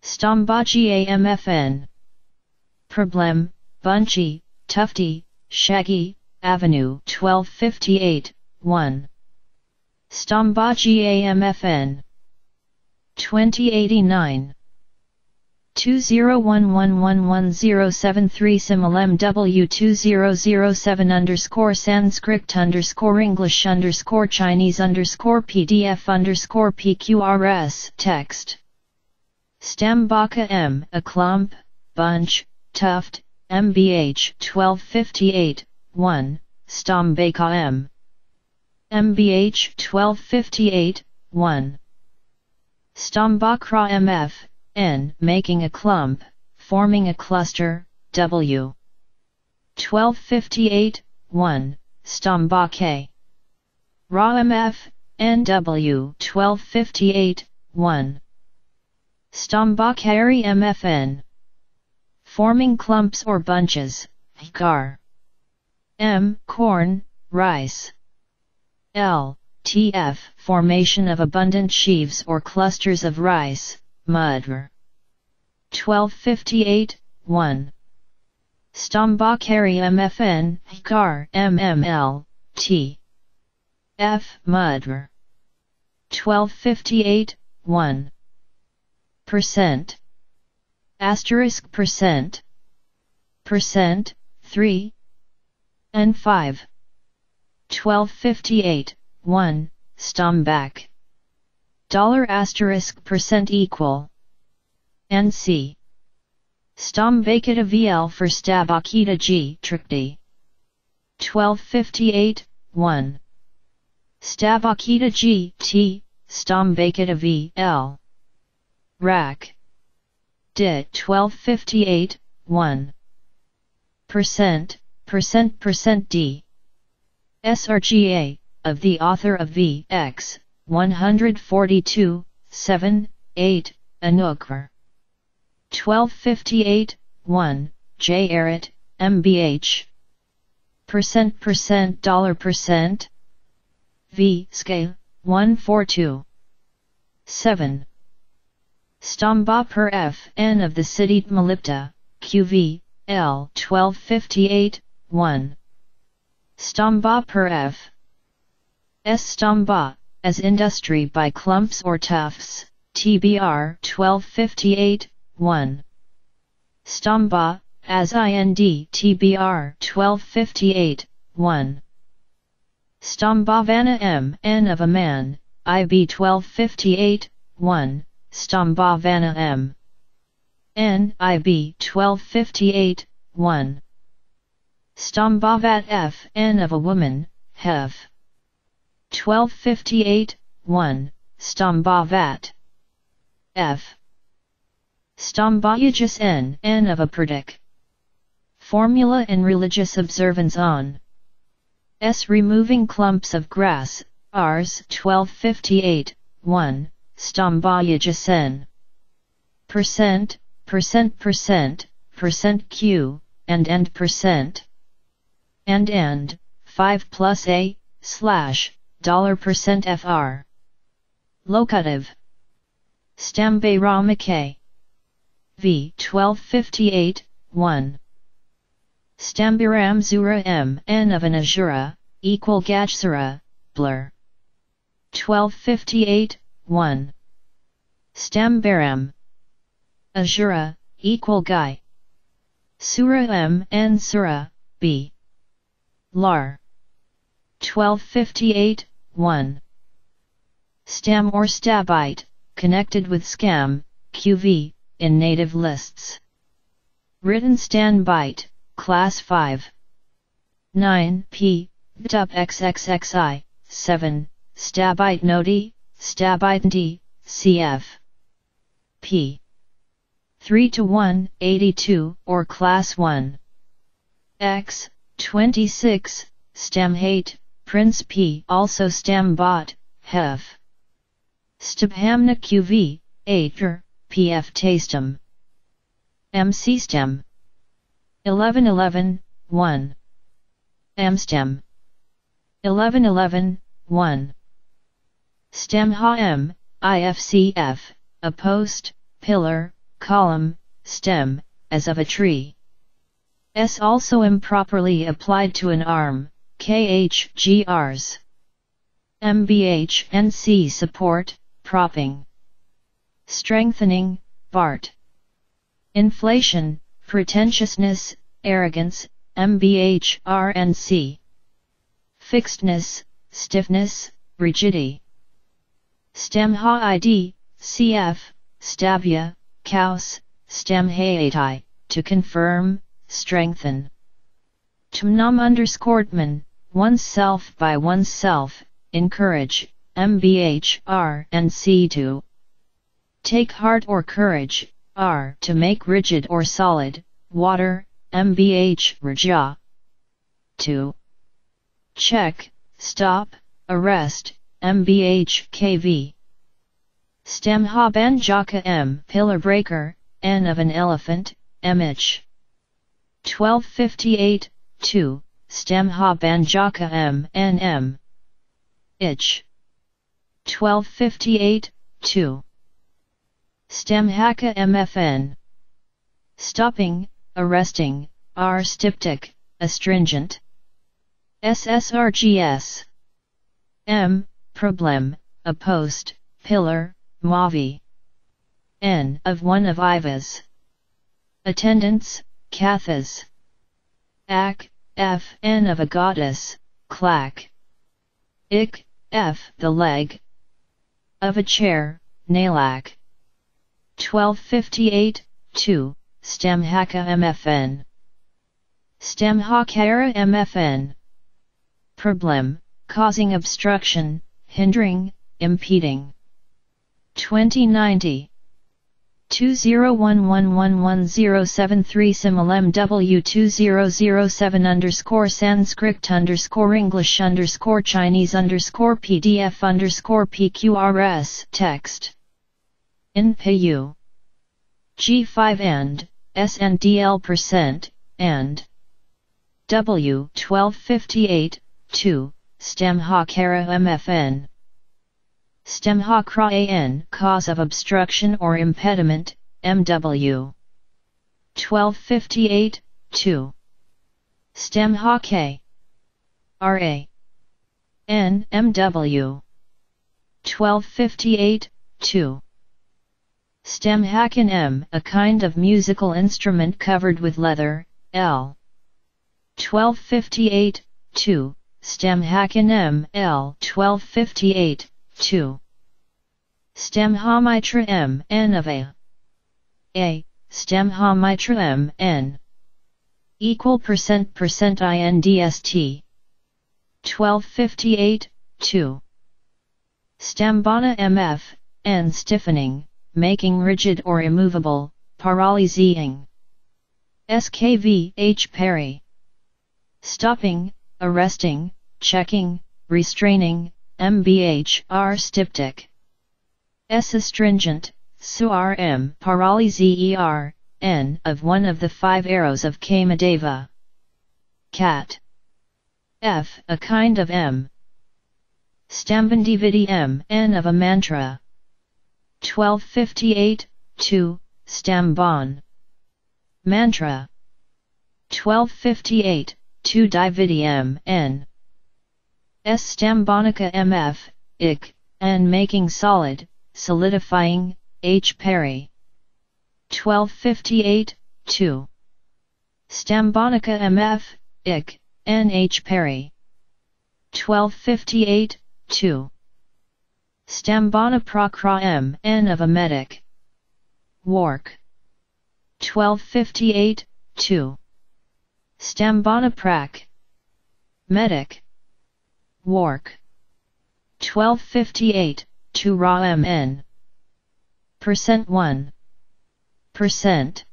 Stombaji AMFN. Problem, Bunchy, Tufty, Shaggy, Avenue 1258, 1. Stombaji AMFN. 2089 20111107 Similem W2007 underscore Sanskrit underscore English underscore Chinese underscore PDF underscore PQRS text. Stambaka M a clump, bunch, tuft, MBH 1258, 1, Stambaka M. MBH 1258, 1. Stambakra MF N making a clump, forming a cluster, W. 1258, 1, Stombake. RAMF, NW 1258, 1. Stombakari MFN. Forming clumps or bunches, Hikar. M. Corn, rice. L. TF. Formation of abundant sheaves or clusters of rice, Mudr. 1258, 1. Stombakari MFN, Hikar MML, T. F. Mudr. 1258, 1. Percent. Asterisk percent. Percent, 3. and 5. 1258, 1, Stombak. Dollar asterisk percent equal. NC. Stombakita VL for Stabakita G Trikdi. 1258, 1. Stabakita G T, Stombakita V L. Rack. Dit 1258, 1. Percent, percent percent D. SRGA, of the author of V X 142, 7, 8, Anukvar. 1258, 1, J. Arrett, MBH. Percent percent dollar percent. V. Scale, 142. 7. Stamba per F. N of the city Malipta, QV, L. 1258, 1. Stamba per F. S. Stamba, as industry by clumps or tufts, TBR 1258, 1. Stamba, as IND TBR 1258, 1. Stambhavana M. N of a man, IB 1258, 1. Stambhavana M. N. IB 1258, 1. Stambhavat F. N of a woman, Hef. 1258, 1, Stambhavat. F. Stambayajas N. N of a Perdik. Formula and religious observance on. S. Removing clumps of grass, Rs. 1258, 1, Stambayajas N. Percent, percent percent, percent Q, and end percent. And end, 5 plus A, slash, dollar percent FR. Locative. Stambeiramake. V 1258, 1. Stambiram Zura M N of an Azura, equal Gachsura, blur. 1258, 1. Stambaram. Azura, equal Guy. Sura M N Sura, B. Lar. 1258, 1. Stam or stabite, connected with scam, QV, in native lists. Written stand byte, class 5. 9 p. Xxxi, 7, stabite nodi, stabite d, cf. p. 3 to 1, 82, or class 1. x, 26, stem hate, prince p also stem bot, hef. Stabhamna qv, 8 pf tastem. MC stem. 1111, 1. Mstem. 1111, 1. Stem ha m, IFCF, a post, pillar, column, stem, as of a tree. S also improperly applied to an arm, KHGRs. MBH and C support, propping. Strengthening, Bart. Inflation, pretentiousness, arrogance, MBH RNC. Fixedness, stiffness, rigidity. Stem ha ID, CF, stabia, kaus, stem haati, to confirm, strengthen. Tumnam underscoredman, oneself by oneself, encourage, MBH R and C to Take heart or courage, R to make rigid or solid, water, mbh raja. 2. Check, stop, arrest, mbh kv. Stem ha banjaka m pillar breaker, n of an elephant, mh. 1258, 2, stem ha banjaka m nm. Ich. 1258, 2. Stem Hakka MFN. Stopping, arresting, R styptic, astringent. SSRGS. M, problem, a post, pillar, mavi. N of one of Ivas. Attendants, Kathas. Ak, F N of a goddess, clack. Ik, F the leg. Of a chair, nailak. 1258, 2, Stem Haka MFN. Stem Hakara MFN. Problem, causing obstruction, hindering, impeding. 2090. 2011111073 Simulem W2007 underscore Sanskrit underscore English underscore Chinese underscore PDF underscore PQRS text. In PU G5 and SNDL percent and. W 1258 2 Stem Kara MFN Stem AN cause of obstruction or impediment MW 1258 2 Stem K RA N MW 1258 2 Stem Hacken M, a kind of musical instrument covered with leather, L. 1258, 2, Stem Hacken M L. 1258, 2. Stem Hamitra M N of A. A, Stem Hamitra M N. Equal percent percent INDST. 1258, 2. Stambana MF, N stiffening making rigid or immovable, paralyzing. SKV H. Perry. Stopping, arresting, checking, restraining, MBH R. Styptic. S. Astringent, SURM Paralyzer, N of one of the five arrows of Kamadeva. Cat. F. A kind of M. Stambandividi m n of a mantra. 1258 2. Stamban. Mantra. 1258 2 Dividi m n. S Stambonica mf, ik, n making solid, solidifying, H. Perry. 1258 2. Stambonica mf, ik, N. H. Perry. 1258 2. Stambana Prakra M. N of a medic. Wark. 1258 2. Stambana Prak. Medic. Wark. 1258 to Ra M. N. Percent 1. Percent.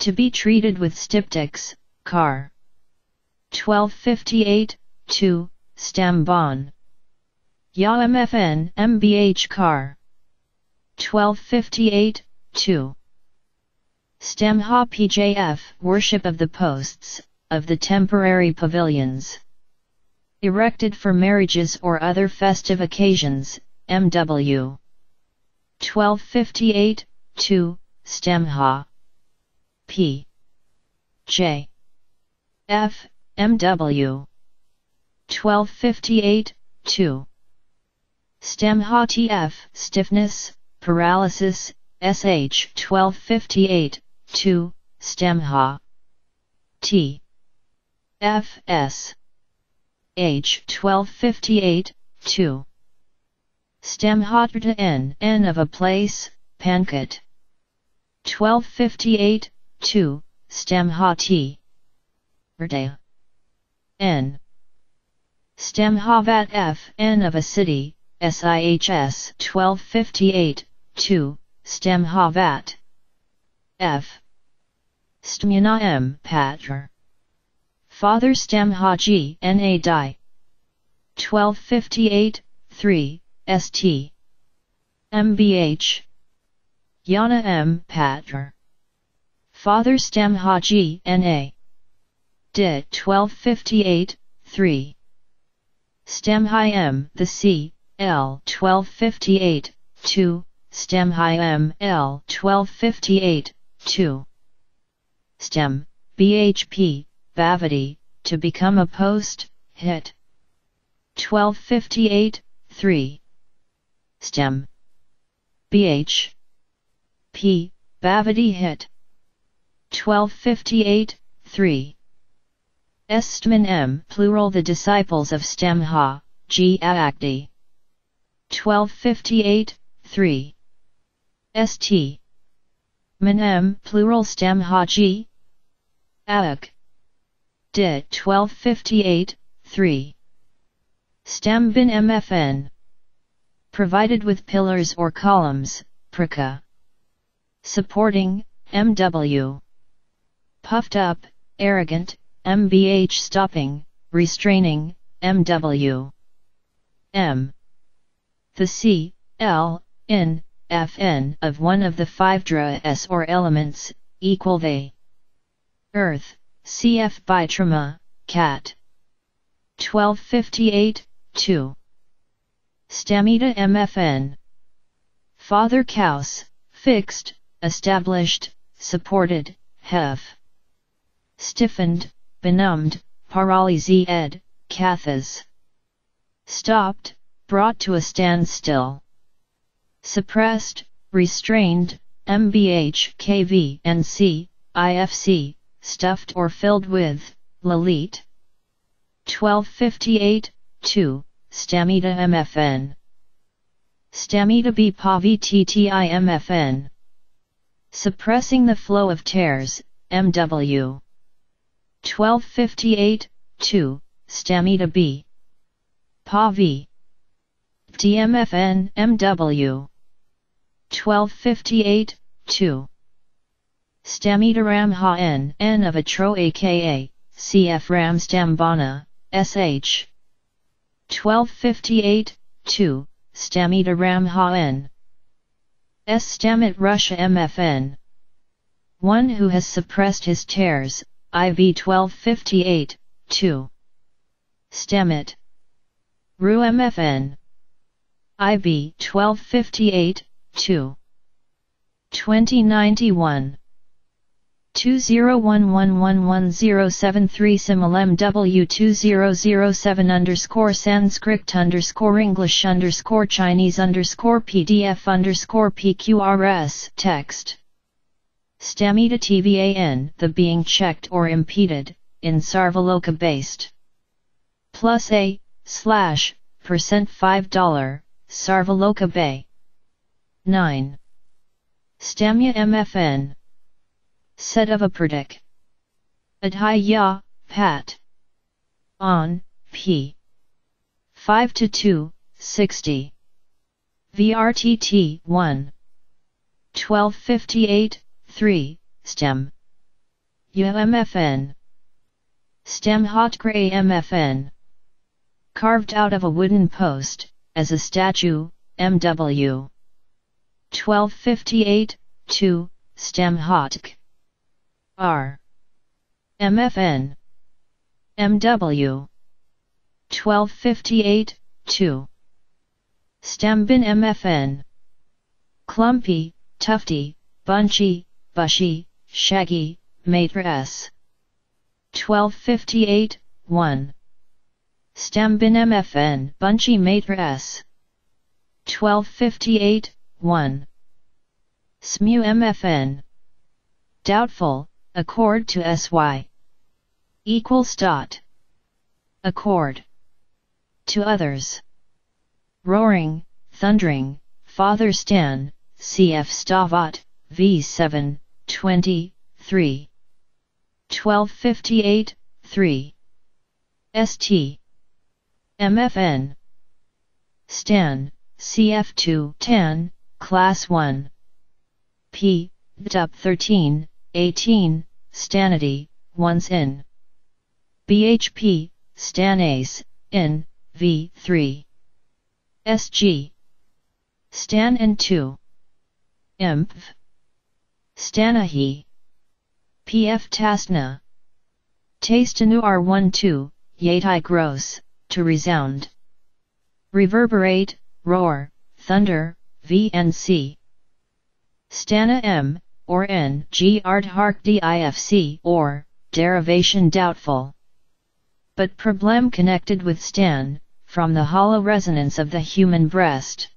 To be treated with styptics, car. 1258 to Stamban. Ya MFN MBH car. 1258 2. Stamha PJF Worship of the Posts, of the temporary pavilions. Erected for marriages or other festive occasions, MW. 1258 2. Stamha. P. J. F. MW. 1258 2. Stamha TF Stiffness, Paralysis, SH 1258 2. Stamha T. F. S. H 1258 2. Stamhotrata N. N of a place, Pankot. 1258 2. Stamhati. Erdea. N. Stamhavat F. N of a city, SIHS 1258, 2, Stamhavat. F. Stmyana M. Patr. Father Stamhaji N.A. Die. 1258, 3, St. MBH. Yana M. Patr. Father Stamhaji N.A. Dit 1258, 3. Stamhi M. The C. L 1258, 2, Stem High M L 1258, 2. Stem, BHP, Bhavati, to become a post, hit. 1258, 3. Stem. BH. P, Bhavati hit. 1258, 3. Estman M plural the disciples of Stemha, G. Aakdi. 1258, 3. St. Manem plural stem haji. Aak. De 1258, 3. Stem bin mfn. Provided with pillars or columns, prika. Supporting, mw. Puffed up, arrogant, mbh stopping, restraining, mw. m the C, L, N, Fn of one of the five dras or elements, equal they. Earth, cf by Cat. 1258, 2. Stamita MFN. Father Kaus, fixed, established, supported, hef. Stiffened, benumbed, paralyzi ed, kathas. Stopped, brought to a standstill. Suppressed, restrained, MBH, KV and C, IFC, stuffed or filled with, Lalit. 1258, 2, Stamita MFN. Stamita B Pavi TTIMFN. Suppressing the flow of tears, MW. 1258, 2, Stamita B. Pavi. TMFN MW 1258 2 Stamitaram Ha N N of Atro aka CF Ram Stambana SH 1258 2 Stamitaram Ha N. S Stamit Russia MFN One who has suppressed his tears, IV 1258 2 Stamit. Ru MFN IB 1258 2 2091 2011111073 Simulem W2007 underscore Sanskrit underscore English underscore Chinese underscore PDF underscore PQRS text. Stamita TVAN the being checked or impeded, in Sarvaloka based. Plus A, slash, percent $5, Sarvaloka Bay. 9. Stamya MFN Set of a predic. Adhaya, Pat. On, P. 5 to 2, 60. VRTT 1. 1258, 3, STEM. UMFN. STEM Hot Grey MFN. Carved out of a wooden post, as a statue, MW. 1258, 2, STEM Hotk. R. MFN. MW. 1258, 2. Stembin MFN. Clumpy, tufty, bunchy, bushy, shaggy, matre S. 1258, 1. Stembin MFN bunchy matre S. 1258, 1. SMU MFN. Doubtful, Accord to SY. Equals dot. Accord. To others. Roaring, thundering, Father Stan, CF Stavat, V7, 20, 3. 1258, 3. ST. MFN. Stan, CF2, 10, Class 1. P. DUP 13, 18, Stanity, once in. BHP, Stanase, in, V3. SG. Stan and 2. IMPV. Stanahi. PF Tastna. Tastanu R12, Yatai gross, to resound. Reverberate, roar, thunder, VNC. Stana M, or n g hark difc or derivation doubtful. But problem connected with stan, from the hollow resonance of the human breast.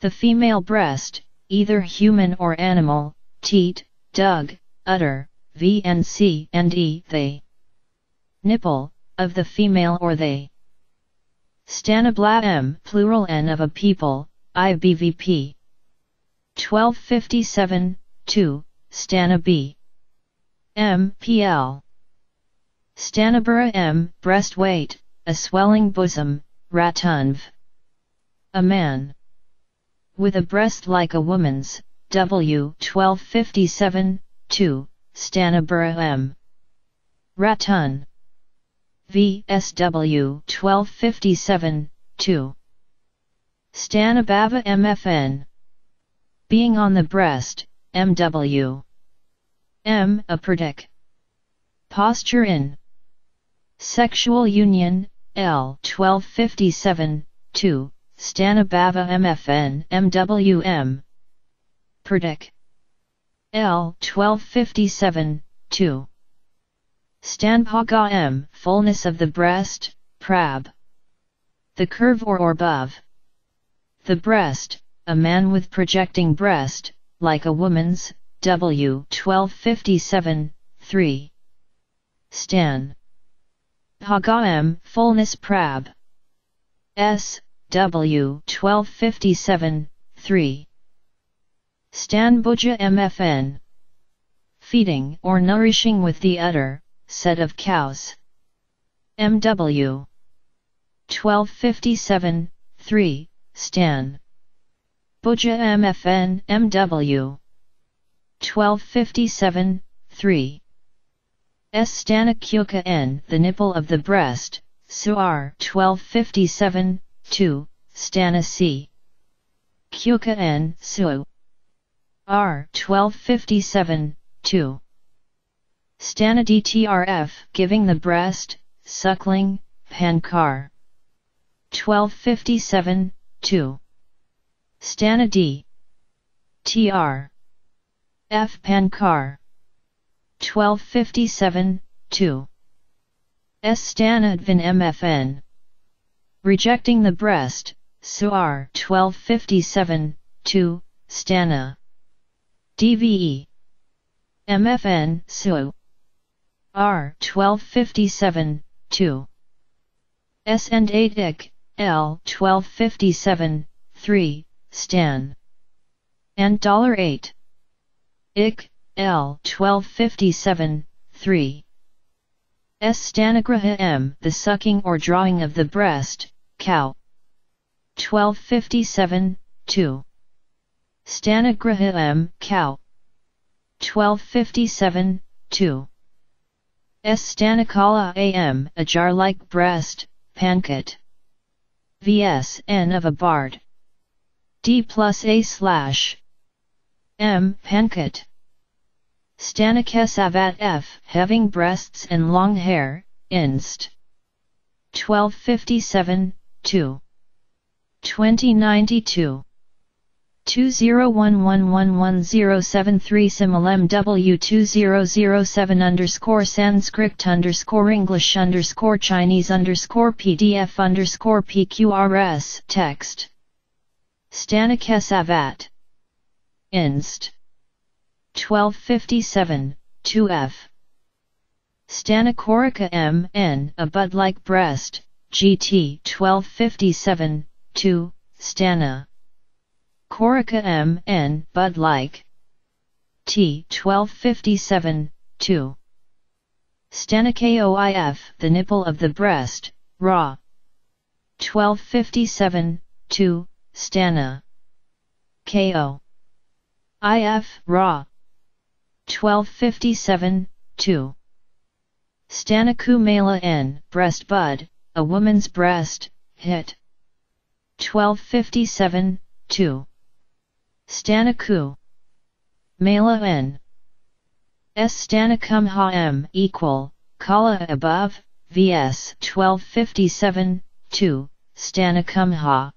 The female breast, either human or animal, teat, dug, udder, vnc and e they. Nipple, of the female or they. Stanabla m plural n of a people, IBVP. 1257, 2, Stana B. M. P. L. Stanabura M. Breast weight, a swelling bosom, Ratunv. A man. With a breast like a woman's, W. 1257, 2, Stanabura M. Ratun. V. S. W. 1257, 2. Stanabava MFN. Being on the breast, MW. M. A predic. Posture in. Sexual union, L. 1257, 2, Stanabhava MFN MWM. Predic. L. 1257, 2. Stanpaga M. Fullness of the breast, Prab. The curve or above. The breast, a man with projecting breast, like a woman's, W 1257, 3. Stan. Hagam fullness prab. S, W 1257, 3. Stan Buja MFN. Feeding or nourishing with the udder, set of cows. MW 1257, 3, Stan. Buja MFN MW 1257 3 S. Stanakyuka N the nipple of the breast. Suar 1257 2 Stana C. Kyuka N Su. R 1257 2 Stana DTRF giving the breast suckling Pankar. 1257, 2. Stana D. TR. F. Pankar. 1257, 2. S. Stanadvin MFN. Rejecting the breast, Suar 1257, 2, Stana. DVE. MFN, Su. R 1257, 2. S and 8 L 1257, 3, Stan. And dollar $8. IC, L 1257, 3. S. Stanagraha M. The sucking or drawing of the breast, cow. 1257, 2. Stanagraha M. Cow. 1257, 2. S. Stanakala AM. A jar-like breast, pankat. Vs. N of a bard. D plus A slash. M. Pankat. Stanakesavat F. Having breasts and long hair, inst. 1257, 2. 2092. 2011111073 Similem W2007 underscore Sanskrit underscore English underscore Chinese underscore PDF underscore PQRS text. Stanakesavat. Inst. 1257, 2f. Stanacorica M. N. A bud-like breast, GT 1257, 2, Stana. Corica M. N. Bud-like. T 1257, 2. Stanakoif The nipple of the breast, raw. 1257, 2, Stana. KO. IF raw. 1257, 2. Stanaku Mala N. Breast Bud, a woman's breast, hit. 1257, 2. Stanaku. Mala N. S. Stanakum Ha M. Equal, Kala above, vs. 1257, 2. Stanakum Ha.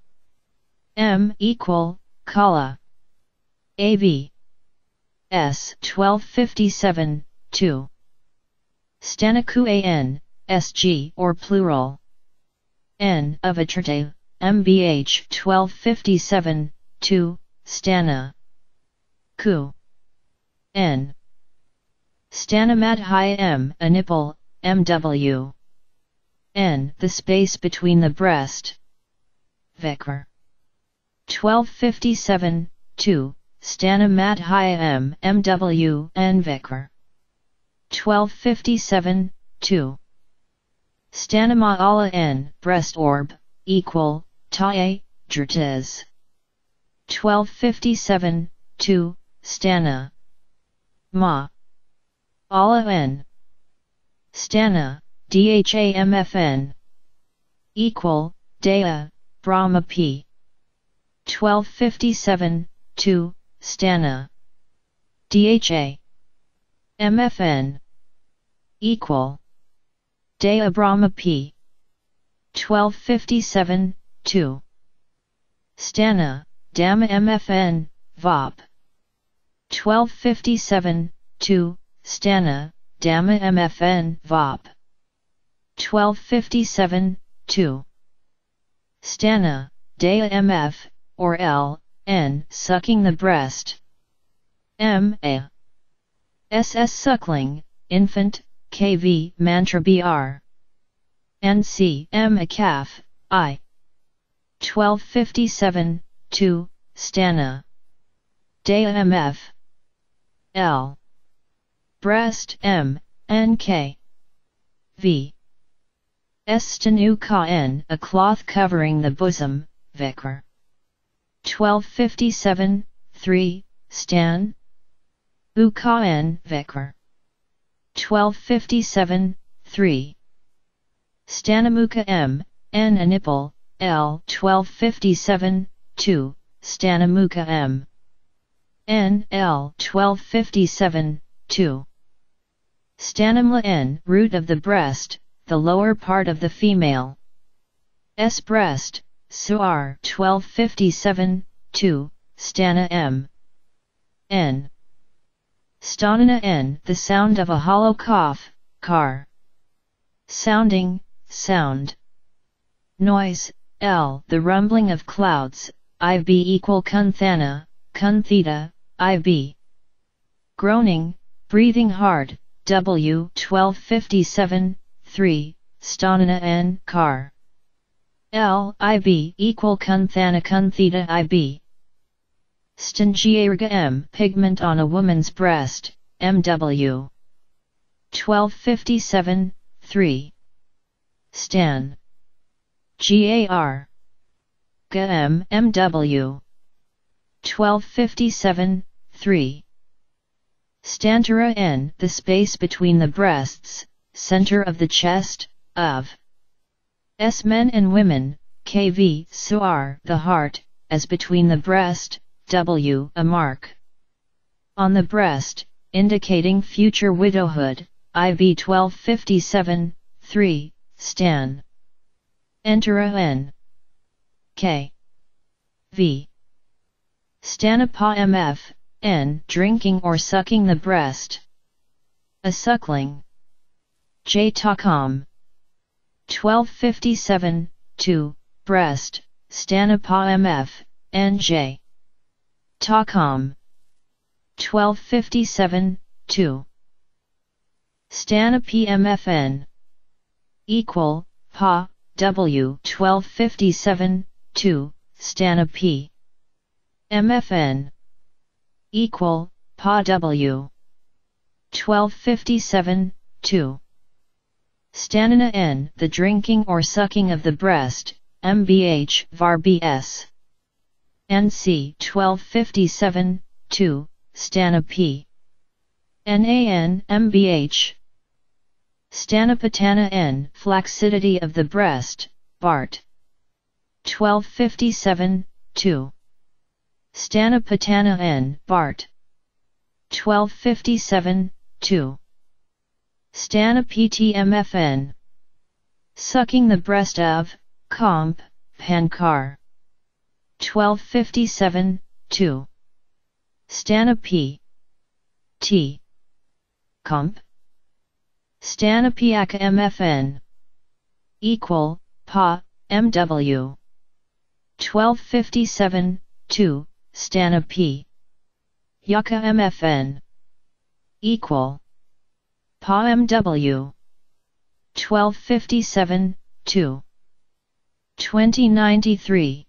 M. Equal, Kala. AV. S 1257, 2. Stanaku An, SG or plural. N of a Atrate, MBH 1257, 2, Stana. Ku. N. Stanamadhyaya M a nipple, MW. N the space between the breast. Vekar. 1257, 2, Stana M. MW Envikar. 1257, 2. Stanama Allah N. Breast Orb, equal, Tae, Drtes. 1257, 2. Stana. Ma. Ala N. Stana, DHAMFN. Equal, Dea, Brahma P. 1257, 2. Stana. DHA. MFN. Equal. Dea Brahma P. 1257, 2. Stana, Dam MFN, VOP. 1257, 2, Stana, Dama MFN, VOP. 1257, 2. Stana, Dea MF, or L, N. Sucking the breast. M. A. SS Suckling, Infant, KV Mantra BR. NC M. A calf, I. 1257, 2, Stana. Dea. L. Breast M. NK. V. Estanu N. A cloth covering the bosom, Vikar. 1257, 3, Stan? Ukaen Vekar. 1257, 3. Stanamuka M, N. nipple, L 1257, 2, Stanamuka M. N L 1257, 2. Stanamla N root of the breast, the lower part of the female. S breast, Suar 1257, 2, Stana M. N. Stanana N. The sound of a hollow cough, car. Sounding, sound. Noise, L. The rumbling of clouds, IB equal kunthana, kun theta, IB. Groaning, breathing hard, W 1257, 3, Stanana N. Car. L IB equal kunthana kun theta IB. Stingiarga M. Pigment on a woman's breast, MW. 1257, 3. Stan. GAR. GM MW. 1257, 3. Stantera N. The space between the breasts, center of the chest, of. S. Men and women, KV Suar. The heart, as between the breast, W. A mark on the breast, indicating future widowhood, IB 1257, 3, Stan. Entera N. K. V. Stanapa MF, N. Drinking or sucking the breast. A suckling. J. Takam. 1257, 2, Breast, Stanapa MF, NJ. Takam 1257 2 Stana PMFN equal Pa W 1257 2 Stana P MFN equal Pa W 1257 2 Stanina N the drinking or sucking of the breast MBH var BS NC 1257, 2, Stana P. NAN MBH Stanapatana N. Flaccidity of the breast, Bart. 1257, 2. Stanapatana N. Bart. 1257, 2. Stana PTMFN. Sucking the breast of, Comp, Pankar. 1257, 2. Stana P. T. Comp. Stanapiaka MFN. Equal, Pa, MW. 1257, 2, Stana P. Yaka MFN. Equal. Pa MW. 1257, 2. 2093.